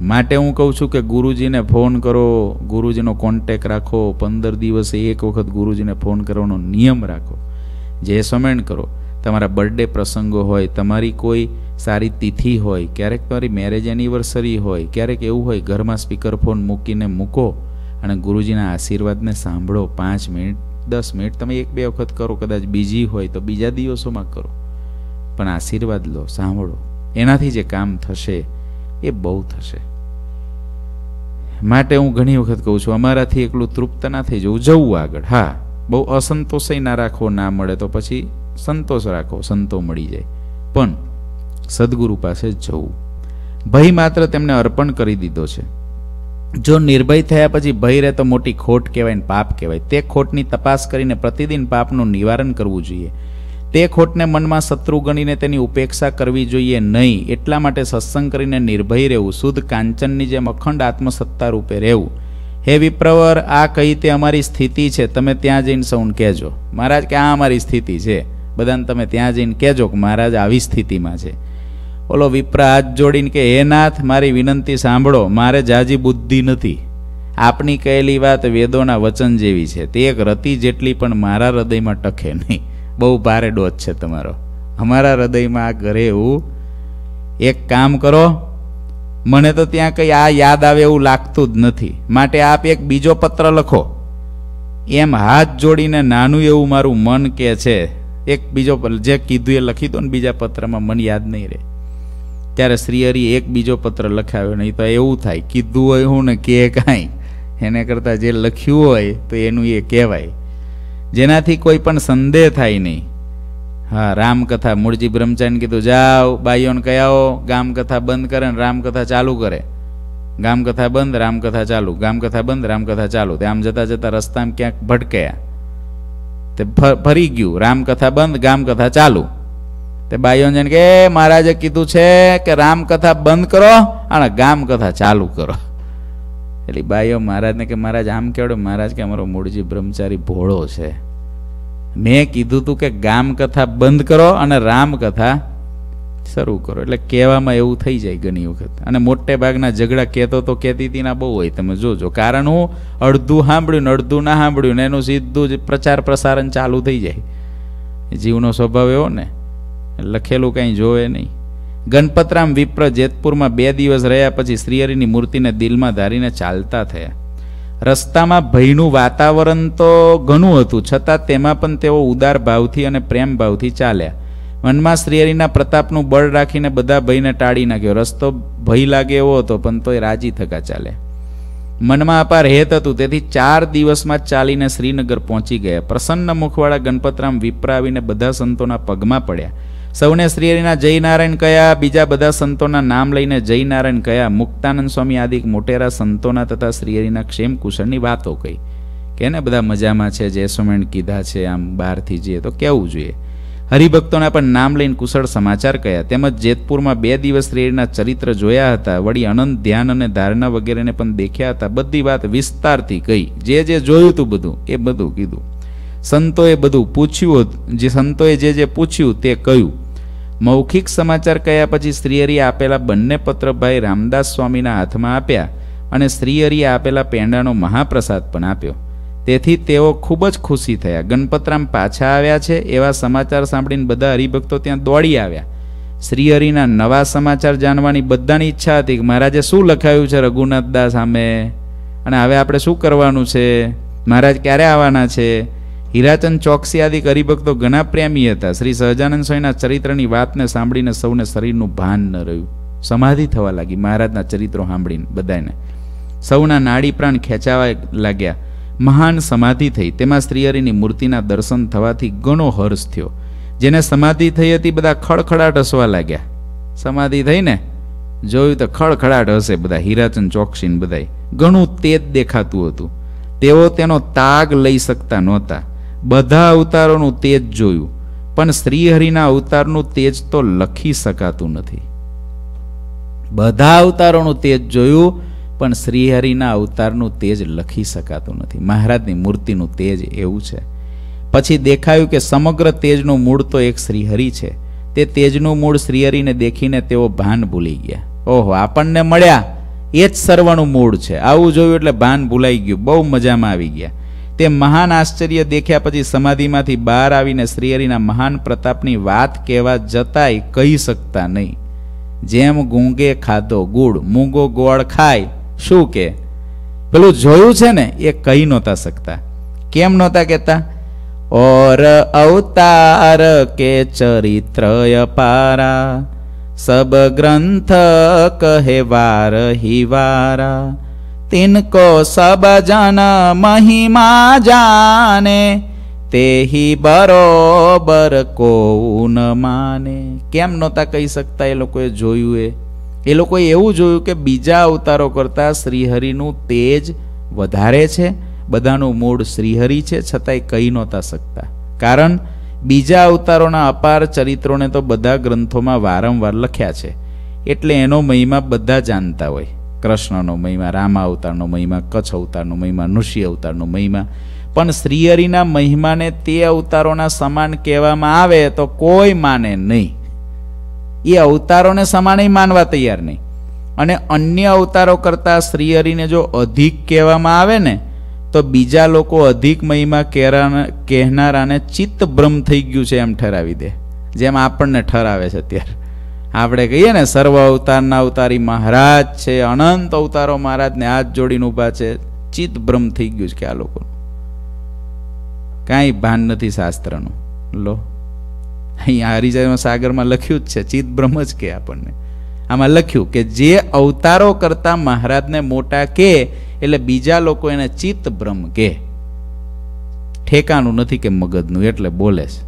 Speaker 1: માટે હું કહું છું કે ગુરુજીને ફોન કરો, ગુરુજીનો કોન્ટેક રાખો, પંદર દિવસે એક વખત ગુરુજીને ફોન કરવાનો નિયમ રાખો. જે સમેણ કરો. તમારા બર્થડે પ્રસંગો હોય, તમારી કોઈ સારી તિથિ હોય, ક્યારેક તમારી મેરેજ એનિવર્સરી હોય, ક્યારેક એવું હોય, ઘરમાં સ્પીકર ફોન મૂકીને મૂકો અને ગુરુજીના આશીર્વાદને સાંભળો. પાંચ મિનિટ, દસ મિનિટ તમે એક બે વખત કરો, કદાચ બીજી હોય તો બીજા દિવસોમાં કરો. પણ આશીર્વાદ લો, સાંભળો. એનાથી જે કામ થશે, એ બહુ થશે. માટે હું ઘણી વખત કહું છું, અમારાથી એકલું તૃપ્ત ના થઈ જવું. જવું આગળ. હા, બહુ અસંતોષય ના રાખવો ના મળે તો પછી સંતોષ રાખો, સંતો મળી જાય. પણ સદગુરુ પાસે જવું. ભય માત્ર તેમને અર્પણ કરી દીધો છે. જો નિર્ભય થયા પછી ભય રહે તો મોટી ખોટ કહેવાય ને પાપ કહેવાય. તે ખોટની તપાસ કરીને પ્રતિદિન પાપનું નિવારણ કરવું જોઈએ. તે ખોટને મનમાં શત્રુ ગણીને તેની ઉપેક્ષા કરવી જોઈએ નહીં. એટલા માટે સત્સંગ કરીને નિર્ભય રહેવું, શુદ્ધ કાંચનની જેમ અખંડ આત્મસત્તા રૂપે રહેવું. હે વિપ્રવર, આ કઈ તે અમારી સ્થિતિ છે, તમે ત્યાં જઈને સૌને કહેજો. મહારાજ કે, આ અમારી સ્થિતિ છે. બધાને તમે ત્યાં જઈને કહેજો કે, મહારાજ આવી સ્થિતિમાં છે. ઓલો વિપ્ર, હાથ જોડીને કે, હે નાથ, મારી વિનંતી સાંભળો, મારે જાજી બુદ્ધિ નથી. આપની કહેલી વાત વેદોના વચન જેવી છે. તે એક રતિ જેટલી પણ મારા હૃદયમાં ટકે નહીં. બહુ ભારે ડોઝ છે તમારો. અમારા હૃદયમાં આ ઘરે એવું એક કામ કરો, મને તો ત્યાં કંઈ આ યાદ આવે એવું લાગતું જ નથી. માટે આપ એક બીજો પત્ર લખો. એમ હાથ જોડીને નાનું એવું મારું મન કે છે, એક બીજો જે કીધું એ લખી દો ને બીજા પત્રમાં મન યાદ નહીં રહે. ત્યારે શ્રીહરિ એક બીજો પત્ર લખાવ્યો નહીં તો એવું થાય. કીધું હોય હું ને કે કાંઈ, એને કરતાં જે લખ્યું હોય તો એનું એ કહેવાય. જેનાથી કોઈ પણ સંદેહ થાય નહીં. હા, રામકથા, મૂળજી બ્રહ્મચારીને કીધું, જાઓ, બાઈઓને કયાઓ ગામકથા બંધ કરે ને રામકથા ચાલુ કરે. ગામકથા બંધ, રામકથા ચાલુ, ગામકથા બંધ, રામકથા ચાલુ. તે આમ જતા જતા રસ્તામાં ક્યાંક ભટકાયા. તે ફરી ગયું, રામકથા બંધ, ગામકથા ચાલુ. તે બાઈઓને કે મહારાજે કીધું છે કે રામકથા બંધ કરો અને ગામકથા ચાલુ કરો. એટલે બાઈઓ મહારાજને કે મહારાજ આમ કેવડો? મહારાજ કે અમારો મૂળજી બ્રહ્મચારી ભોળો છે. મેં કીધું તું કે ગામ કથા બંધ કરો અને રામ કથા શરૂ કરો. એટલે કહેવામાં એવું થઈ જાય ઘણી વખત. અને મોટે ભાગના ઝઘડા કહેતો તો કહેતી હતી બહુ હોય. તમે જોજો, કારણ હું અડધું સાંભળ્યું ને અડધું ના સાંભળ્યું ને એનું સીધું જ પ્રચાર પ્રસારણ ચાલુ થઈ જાય. જીવનો સ્વભાવ એવો ને. લખેલું કંઈ જોવે નહીં. ગણપતરામ વિપ્ર જેતપુરમાં બે દિવસ રહ્યા પછી શ્રીહરિની મૂર્તિને દિલમાં ધારીને ચાલતા થયા. રસ્તામાં ભયનું વાતાવરણ તો ઘણું હતું, છતાં તેમાં પણ તેઓ ઉદાર ભાવથી અને પ્રેમ ભાવથી ચાલ્યા. મનમાં શ્રીહરિના પ્રતાપનું બળ રાખીને બધા ભયને ટાળી નાખ્યો. રસ્તો ભય લાગે એવો હતો, પણ તોય રાજી થકા ચાલ્યા. મનમાં અપાર હેત હતું, તેથી ચાર દિવસમાં ચાલીને શ્રીનગર પહોંચી ગયા. પ્રસન્ન મુખવાળા ગણપતરામ વિપ્રાવીને બધા સંતોના પગમાં પડ્યા. સૌને શ્રીહરિના જયનારાયણ કયા, બીજા બધા સંતોના નામ લઈને જય નારાયણ કયા, મુક્તાનંદ સ્વામી આદિ મોટેરા સંતોના તથા શ્રીહરિના ક્ષેમ કુશળની વાતો કહી. કે ને બધા મજામાં છે જેસોમેન્ટ કીધા છે, આમ બહારથી જઈએ તો કેવું જોઈએ? હરિભક્તોના પણ નામ લઈને કુશળ સમાચાર કયા, તેમજ જેતપુરમાં બે દિવસ શ્રીના ચરિત્ર જોયા હતા, વળી અનંત ધ્યાન અને ધારણા વગેરેને પણ દેખ્યા હતા, બધી વાત વિસ્તારથી કહી. જે જે જોયું હતું બધું, એ બધું કીધું. સંતોએ બધું પૂછ્યું જે સંતોએ જે જે પૂછ્યું તે કહ્યું મૌખિક સમાચાર કહ્યા પછી શ્રીહરિએ આપેલા બંને પત્ર ભાઈ રામદાસ સ્વામીના હાથમાં આપ્યા અને શ્રીહરિએ આપેલા પેંડાનો મહાપ્રસાદ પણ આપ્યો. તેથી તેઓ ખૂબ જ ખુશી થયા. ગણપતરામ પાછા આવ્યા છે એવા સમાચાર સાંભળીને બધા હરિભક્તો ત્યાં દોડી આવ્યા. શ્રીહરિના નવા સમાચાર જાણવાની બધાની ઈચ્છા હતી કે મહારાજે શું લખાયું છે રઘુનાથ દાસ સામે? અને હવે આપણે શું કરવાનું છે? મહારાજ ક્યારે આવવાના છે? હીરાચંદ ચોકસી આદિ હરિભક્તો ઘણા પ્રેમી હતા. શ્રી સહજાનંદ સ્વામીના ચરિત્રની વાતને સાંભળીને સૌને શરીરનું ભાન ન રહ્યું. સમાધિ થવા લાગી. મહારાજના ચરિત્રો સાંભળીને બધાને સૌના નાડી પ્રાણ ખેંચાવા લાગ્યા. મહાન સમાધિ થઈ. તેમાં શ્રીહરિની મૂર્તિના દર્શન થવાથી ઘણો હર્ષ થયો. જેને સમાધિ થઈ હતી, બધા ખડખડાટ હસવા લાગ્યા. સમાધિ થઈ ને? જોયું તો ખડખડાટ હશે બધા. હીરાચંદ ચોકસીને બધાય. ઘણું તેજ દેખાતું હતું. તેઓ તેનો તાગ લઈ શકતા નહોતા. બધા અવતારોનું તેજ જોયું, પણ શ્રીહરિના અવતારનું તેજ તો લખી શકાતું નથી. બધા અવતારોનું તેજ જોયું, પણ શ્રીહરિના અવતારનું તેજ લખી શકાતું નથી. મહારાજની મૂર્તિનું તેજ એવું છે. પછી દેખાયું કે સમગ્ર તેજનું મૂળ તો એક શ્રીહરિ છે. તે તેજનું મૂળ શ્રીહરિને દેખીને તેઓ ભાન ભૂલી ગયા. ઓહો, આપણને મળ્યા. એ જ સર્વનું મૂળ છે. આવું જોયું એટલે ભાન ભૂલાઈ ગયું. બહુ મજામાં આવી ગયા. તે મહાન આશ્ચર્ય દેખ્યા પછી સમાધિમાંથી બહાર આવીને શ્રીહરિના મહાન પ્રતાપની વાત કહેવા જતાય કહી શકતા નહીં. જેમ ગૂંગે ખાધો ગુડ, મૂંગો ગોળ ખાય, શું કે? પેલું જોયું છે ને, એ કહી નહોતા શકતા. કેમ નહોતા કહેતા? ઓર અવતાર કે ચરિત્રય પારા, સબ ગ્રંથ કહે વાર હિવારા तिनको सब जन महिमा जाने તે ही બરોબર કો ન માને કેમ નહોતા કહી શકતા એ લોકોએ જોયું એ એ લોકોએ એવું જોયું કે બીજા અવતારો કરતાં શ્રીહરિનું તેજ વધારે છે બધાનું મૂળ શ્રીહરિ છે છતાંય કહી નહોતા શકતા કારણ બીજા અવતારોના અપાર ચરિત્રોને તો બધા ગ્રંથોમાં વારંવાર લખ્યા છે એટલે એનો મહિમા બધા જાણતા હોય કૃષ્ણનો મહિમા, રામા અવતારનો મહિમા, કચ્છ અવતારનો મહિમા નૃષિ અવતારનો મહિમા. પણ શ્રીહરિના મહિમાને તે અવતારોના સમાન કહેવામાં આવે તો કોઈ માને નહીં. એ અવતારોને સમાન માનવા તૈયાર નહીં. અને અન્ય અવતારો કરતાં શ્રીહરિને જો અધિક કહેવામાં આવે ને, તો બીજા લોકો અધિક મહિમા કહેનારાને ચિત્ત ભ્રમ થઈ ગયું છે એમ ઠરાવી દે. જેમ આપણને ઠરાવે છે અત્યારે. આપણે કહીએ ને, સર્વ અવતારના અવતારી મહારાજ છે, અનંત અવતારો મહારાજને હાથ જોડીને ઊભા છે. ચિત્ત ભ્રમ થઈ ગયું છે કે આ લોકોનું કાંઈ ભાન નથી શાસ્ત્રનું. લો. અહીંયા હરિજયમાં સાગરમાં લખ્યું જ છે, ચિત્ત બ્રહ્મ જ કે આપણને. આમાં લખ્યું કે જે અવતારો કરતા મહારાજને મોટા કે, એટલે બીજા લોકો એને ચિત્ત બ્રહ્મ કે. ઠેકાનું નથી કે મગજનું, એટલે બોલે છે.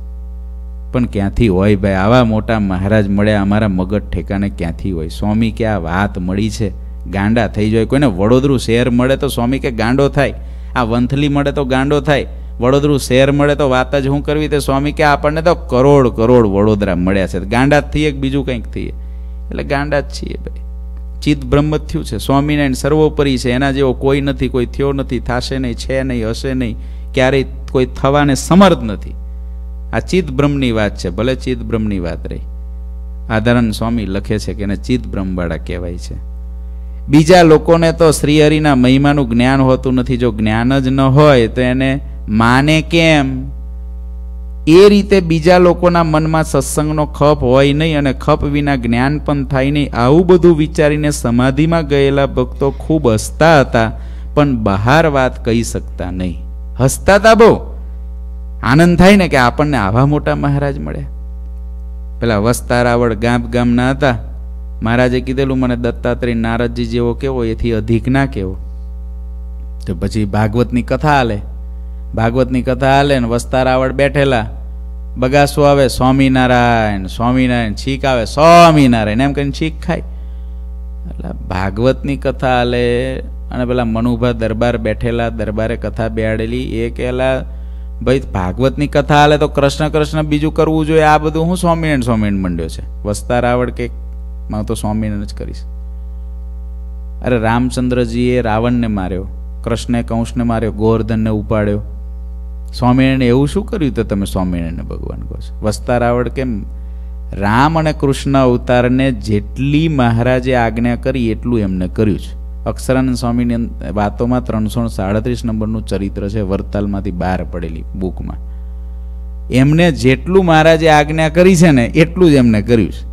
Speaker 1: પણ ક્યાંથી હોય ભાઈ? આવા મોટા મહારાજ મળ્યા, અમારા મગજ ઠેકાને ક્યાંથી હોય? સ્વામી કે આ વાત મળી છે, ગાંડા થઈ જાય. કોઈને વડોદરું શહેર મળે તો સ્વામી કે ગાંડો થાય. આ વંથલી મળે તો ગાંડો થાય. વડોદરું શહેર મળે તો વાત જ હું કરવી તે સ્વામી કે આપણને તો કરોડ કરોડ વડોદરા મળ્યા છે. ગાંડા જ થઈએ બીજું કંઈક થઈએ? એટલે ગાંડા જ છીએ ભાઈ. ચિત્ત બ્રહ્મ થયું છે સ્વામિનારાયણ સર્વોપરી છે. એના જેવો કોઈ નથી, કોઈ થયો નથી, થશે નહીં, છે નહીં, હશે નહીં, ક્યારેય કોઈ થવાને સમર્થ નથી. આ ચિત્ત બ્રહ્મની વાત છે, ભલે ચિત્ત વાત રહી. આધારણ સ્વામી લખે છે કે એને ચિત્ત બ્રહ્મવાળા કહેવાય છે. બીજા લોકોને તો શ્રીહરિના મહિમાનું જ્ઞાન હોતું નથી, જો જ્ઞાન જ ન હોય તો એને માને કેમ? એ રીતે બીજા લોકોના મનમાં સત્સંગનો ખપ હોય નહીં અને ખપ વિના જ્ઞાન પણ થાય નહીં, આવું બધું વિચારીને સમાધિમાં ગયેલા ભક્તો ખૂબ હસતા હતા, પણ બહાર વાત કહી શકતા નહીં. હસતા હતા બહુ. આનંદ થાય ને કે આપણને આવા મોટા મહારાજ મળ્યા. પેલા વસ્તારાવળ ગામ ગામના હતા. મહારાજે કીધેલું, મને દત્તાત્રેય નારદજી જેવો કેવો, એથી અધિક ના કેવો. તો પછી ભાગવતની કથા હાલે. ભાગવતની કથા હાલે ને વસ્તારાવળ બેઠેલા. બગાસો આવે, સ્વામિનારાયણ સ્વામિનારાયણ. છીક આવે, સ્વામિનારાયણ. એમ કહીને છીક ખાય. એટલે ભાગવતની કથા હાલે અને પેલા મનુભા દરબાર બેઠેલા, દરબારે કથા બેહાડેલી. એ કહેલા ભાઈ, ભાગવતની કથા હાલે તો કૃષ્ણ કૃષ્ણ બીજું કરવું જોઈએ. આ બધું હું સ્વામિનારાયણ સ્વામિનારાયણ મંડ્યો છે. વસ્તા રાવળ કે હું તો સ્વામિનારાયણ જ કરીશ. અરે રામચંદ્રજીએ રાવણને માર્યો, કૃષ્ણે કંસને માર્યો, ગોવર્ધનને ઉપાડ્યો. સ્વામિનારાયણ એવું શું કર્યું તો તમે સ્વામિનારાયણને ભગવાન કહો છો? વસ્તાર આવડ કેમ રામ અને કૃષ્ણ અવતારને જેટલી મહારાજે આજ્ઞા કરી એટલું એમને કર્યું છે. અક્ષરાનંદ સ્વામીની વાતોમાં ત્રણસો સાડત્રીસ નંબરનું ચરિત્ર છે, વરતાલમાંથી બહાર પડેલી બુકમાં. એમને જેટલું મહારાજે આજ્ઞા કરી છે ને, એટલું જ એમને કર્યું છે.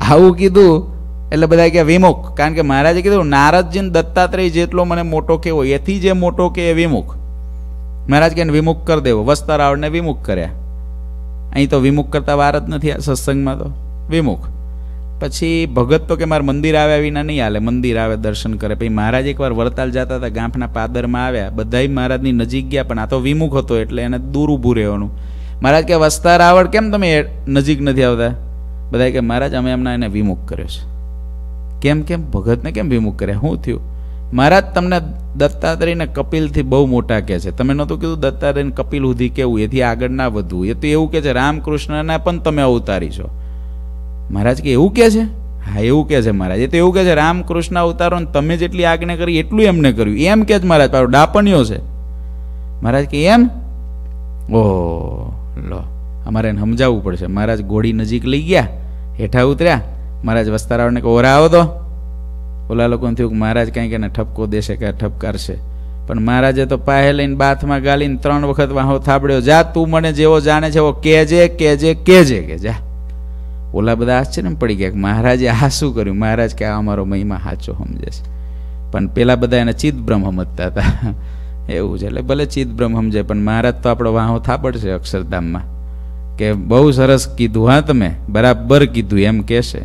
Speaker 1: આવું કીધું, એટલે બધા કે વિમુખ, કારણ કે મહારાજે કીધું નારદજી દત્તાત્રેય જેટલો મને મોટો કેવો, એથી જે મોટો કે એ વિમુખ. મહારાજ કે વિમુખ કરી દેવો. વસ્તરાવડને વિમુખ કર્યા. અહીં તો વિમુખ કરતા વાર જ નથી આ સત્સંગમાં તો. વિમુખ. પછી ભગત તો કે મારે મંદિર આવ્યા વિના નહીં હાલે. મંદિર આવે, દર્શન કરે. પછી મહારાજ એકવાર વરતાલ જતા હતા, ગાંઠના પાદરમાં આવ્યા. બધાય મહારાજની નજીક ગયા, પણ આ તો વિમુખ હતો, એટલે એને દૂર ઊભું રહેવાનું. મહારાજ કે વસ્તાર આવડ કેમ તમે નજીક નથી આવતા? બધા કે, મહારાજ, અમે એમના એને વિમુખ કર્યો છે. કેમ કેમ? ભગતને કેમ વિમુખ કર્યા? શું થયું? મહારાજ, તમને દત્તાત્રેયને કપિલથી બહુ મોટા કહે છે. તમે નહોતું કીધું દત્તાત્રેયને કપિલ સુધી કેવું? એથી આગળ ના વધવું. એ તો એવું કે છે, રામકૃષ્ણના પણ તમે અવતારી છો. મહારાજ કે, એવું કે છે? હા, એવું કે છે મહારાજ. એ તો એવું કે છે, રામકૃષ્ણ અવતારો તમે જેટલી આજ્ઞા કરી, એટલું એમને કર્યું. એમ કે જ મહારાજ, પાછો ડાપણ્યો છે. મહારાજ કે, એમ? ઓહ, લો, અમારે એને સમજાવવું પડશે. મહારાજ ઘોડી નજીક લઈ ગયા, હેઠા ઉતર્યા. મહારાજ વસ્તારાવને કે ઓરા આવો તો. ઓલા લોકોને થયું કે, મહારાજ કંઈક એને ઠપકો દેશે કે ઠપકારશે. પણ મહારાજે તો પાહે લઈને બાથમાં ગાલીને ત્રણ વખત વાહો થાબડ્યો, જા તું મને જેવો જાણે છે, એવો કેજે કેજે કેજે કે જા. ઓલા બધા આશ્ચર્ય પડી ગયા કે મહારાજે આ શું કર્યું? મહારાજ કે આ અમારો મહિમા સાચો સમજે છે. પણ પેલા બધા એને ચિદબ્રહ્મ સમજતા હતા. એવું છે, એટલે ભલે ચિદબ્રહ્મ સમજે પણ મહારાજ તો આપણો વાહો થાપડશે અક્ષરધામમાં. કે બહુ સરસ કીધું, હા તમે? બરાબર કીધું, એમ કહેશે.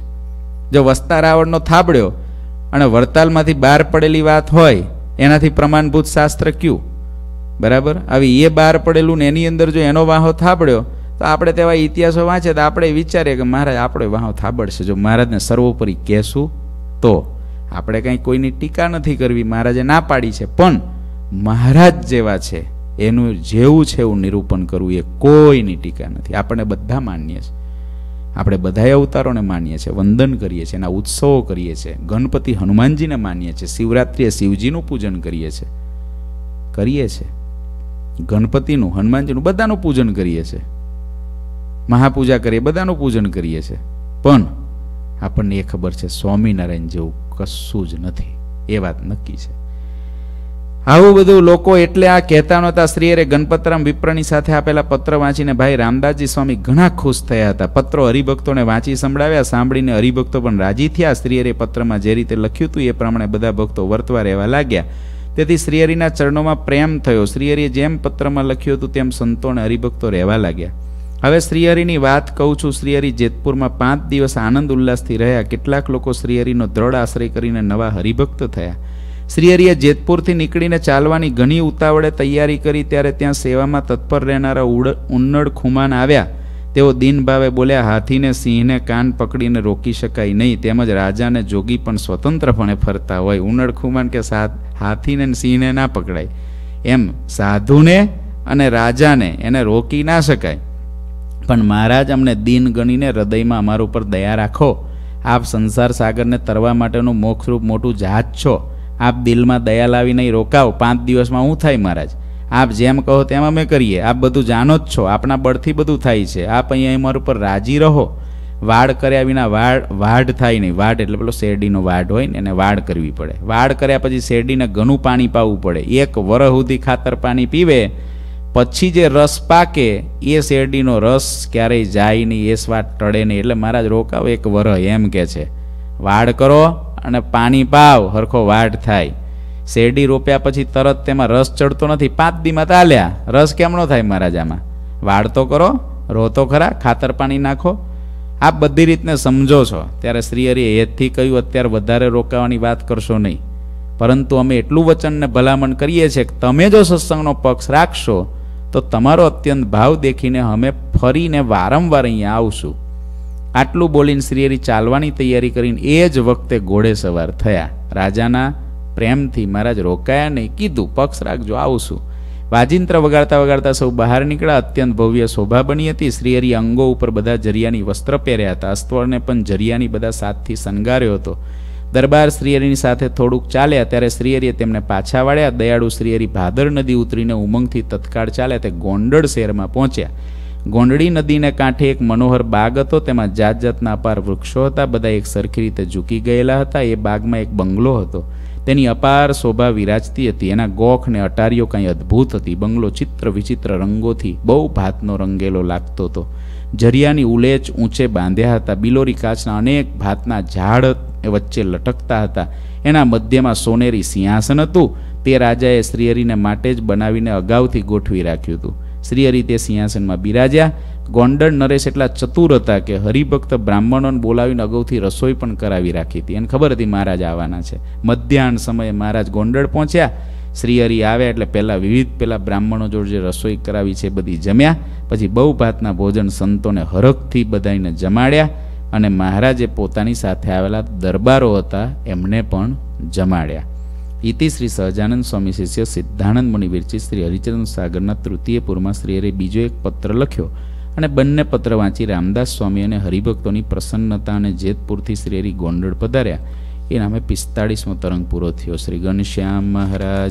Speaker 1: જો વસ્તા રાવણનો થાબડ્યો અને વડતાલમાંથી બહાર પડેલી વાત હોય, એનાથી પ્રમાણભૂત શાસ્ત્ર કયું? બરાબર? આવી એ બહાર પડેલું ને એની અંદર જો એનો વાહો થાબડ્યો તો આપણે તેવા ઇતિહાસો વાંચે તો આપણે વિચારીએ કે મહારાજ, આપણે વાહો થાબડશે જો મહારાજને સર્વોપરી કહેશું તો આપણે કંઈ કોઈની ટીકા નથી કરવી, મહારાજે ના પાડી છે. પણ મહારાજ જેવા છે, એનું જેવું છે એવું નિરૂપણ કરવું એ કોઈની ટીકા નથી. આપણે બધા માન્ય છે. આપણે બધા અવતારોને માનીએ છીએ વંદન કરીએ છીએ એના ઉત્સવો કરીએ છીએ ગણપતિ હનુમાનજીને માનીએ છીએ શિવરાત્રિએ શિવજીનું પૂજન કરીએ છીએ કરીએ છીએ ગણપતિનું, હનુમાનજીનું બધાનું પૂજન કરીએ છીએ મહાપૂજા કરીએ, બધાનું પૂજન કરીએ છીએ. પણ આપણને એ ખબર છે, સ્વામિનારાયણ જેવું કશું જ નથી. એ વાત નક્કી છે. આવું બધું લોકો એટલે આ કહેતા નહોતા. શ્રીયરે ગણપતરામ વિપ્રની સાથે આપેલા પત્ર વાંચીને ભાઈ રામદાસજી સ્વામી ઘણા ખુશ થયા હતા. પત્રો હરિભક્તોને વાંચી સંભળાવ્યા, સાંભળીને હરિભક્તો પણ રાજી થયા. શ્રીયરે પત્રમાં જે રીતે લખ્યું હતું એ પ્રમાણે બધા ભક્તો વર્તવા રહેવા લાગ્યા. તેથી શ્રીહરિના ચરણોમાં પ્રેમ થયો. શ્રીહરિએ જેમ પત્રમાં લખ્યું હતું તેમ સંતો અને હરિભક્તો રહેવા લાગ્યા. હવે શ્રીહરિની વાત કહું છું, શ્રીહરિ જેતપુરમાં પાંચ દિવસ આનંદ ઉલ્લાસથી રહ્યા. કેટલાક લોકો શ્રીહરિનો દ્રઢ આશ્રય કરીને નવા હરિભક્ત થયા. શ્રીહરિએ જેતપુરથી નીકળીને ચાલવાની ઘણી ઉતાવળે તૈયારી કરી, ત્યારે ત્યાં સેવામાં તત્પર રહેનારા ઉડ, ઉન્નડ ખુમાન આવ્યા. તેઓ દિનભાવે બોલ્યા, હાથીને સિંહને કાન પકડીને રોકી શકાય નહીં, તેમજ રાજાને જોગી પણ સ્વતંત્રપણે ફરતા હોય. ઉન્નડ ખુમાન કે હાથીને સિંહને ના પકડાય. એમ સાધુને અને રાજાને એને રોકી ના શકાય. પણ મહારાજ, અમને દિન ગણીને હૃદયમાં અમારા ઉપર દયા રાખો. આપ સંસાર સાગરને તરવા માટેનું મોક્ષરૂપ મોટું જહાજ છો. આપ દિલમાં દયા લાવી નહીં રોકાવ. પાંચ દિવસમાં હું થાય મહારાજ? આપ જેમ કહો તેમ અમે કરીએ. આપ બધું જાણો જ છો. આપના બળથી બધું થાય છે. આપ અહીંયા અમારા ઉપર રાજી રહો. વાડ કર્યા વિના વાડ વાડ થાય નહીં. વાડ એટલે પેલો શેરડીનો વાડ હોય ને એને વાડ કરવી પડે. વાડ કર્યા પછી શેરડીને ઘણું પાણી પાવું પડે. એક વરહ સુધી ખાતર પાણી પીવે પછી જે રસ પાકે, એ શેરડીનો રસ ક્યારેય જાય નહીં, એ સ્વાદ ટળે નહીં. એટલે મહારાજ રોકાવ, એક વરહ એમ કે છે. વાડ કરો અને પાણી પાવ, હરખો વાડ થાય. શેરડી રોપ્યા પછી તરત તેમાં રસ ચડતો નથી. પાંચ દીમાં તાલ્યા રસ કેમનો થાય મહારાજામાં વાડ તો કરો રો તો ખરા, ખાતર પાણી નાખો. આ બધી રીતને સમજો છો. ત્યારે શ્રી એથી કહ્યું, અત્યારે વધારે રોકાવાની વાત કરશો નહીં. પરંતુ અમે એટલું વચનને ભલામણ કરીએ છીએ કે તમે જો સત્સંગનો પક્ષ રાખશો તો તમારો અત્યંત ભાવ દેખીને અમે ફરીને વારંવાર અહીંયા આવશું. આટલું બોલીને શ્રીહરિ ચાલવાની તૈયારી કરીને એ જ વખતે ઘોડે સવાર થયા. રાજાના પ્રેમથી મહારાજ રોકાયા નહીં. કીધું, પક્ષ રાખજો, આવશું. વાજિંત્ર વગાડતા વગાડતા સૌ બહાર નીકળ્યા. અત્યંત ભવ્ય શોભા બની હતી. શ્રીહરિ અંગો ઉપર બધા જરિયાની વસ્ત્ર પહેર્યા હતા. અસ્તવળને પણ જરિયાની બધા સાથથી શણગાર્યો હતો. દરબાર શ્રીહરિની સાથે થોડુંક ચાલ્યા ત્યારે શ્રીહરિએ તેમને પાછા વાળ્યા. દયાળુ શ્રીહરિ ભાદર નદી ઉતરીને ઉમંગથી તત્કાળ ચાલ્યા તે ગોંડળ શહેરમાં પહોંચ્યા. ગોંડળી નદીને કાંઠે એક મનોહર બાગ હતો. તેમાં જાત જાતના અપાર વૃક્ષો હતા. બધા એક સરખી રીતે ઝૂકી ગયેલા હતા. એ બાગમાં એક બંગલો હતો. તેની અપાર શોભા વિરાજતી હતી. એના ગોખ ને અટારીઓ કંઈ અદ્ભુત હતી. બંગલો ચિત્ર વિચિત્ર રંગોથી બહુ ભાતનો રંગેલો લાગતો હતો. જરિયાની ઉલેચ ઊંચે બાંધ્યા હતા. બિલોરી કાચના અનેક ભાતના ઝાડ વચ્ચે લટકતા હતા. એના મધ્યમાં સોનેરી સિંહાસન હતું. તે રાજાએ શ્રીહરિને માટે જ બનાવીને અગાઉથી ગોઠવી રાખ્યું હતું. શ્રીહરિ તે સિંહાસનમાં બિરાજ્યા. ગોંડલ નરેશ એટલા ચતુર હતા કે હરિભક્ત બ્રાહ્મણોને બોલાવીને અગાઉથી રસોઈ પણ કરાવી રાખી હતી. એને ખબર હતી મહારાજ આવવાના છે. મધ્યાહન સમયે મહારાજ ગોંડળ પહોંચ્યા. શ્રીહરિ આવ્યા એટલે પહેલાં વિવિધ પેલા બ્રાહ્મણો જોડે જે રસોઈ કરાવી છે બધી જમ્યા. પછી બહુ ભાતના ભોજન સંતોને હરખથી બધાઈને જમાડ્યા અને મહારાજે પોતાની સાથે આવેલા દરબારો હતા એમને પણ જમાડ્યા. ઇતિ શ્રી સહજાનંદ સ્વામી શિષ્ય સિદ્ધાનંદ મુનિ વિરચિત શ્રી હરિચંદ્ર સાગરના તૃતીય પૂરમાં શ્રી હરિ બીજો એક પત્ર લખ્યો અને બંને પત્ર વાંચી રામદાસ સ્વામી અને હરિભક્તોની પ્રસન્નતા અને જેતપુરથી શ્રી હરિ ગોંડળ પધાર્યા. એ નામે પિસ્તાળીસમો તરંગ પૂરો થયો. શ્રી ઘનશ્યામ મહારાજ.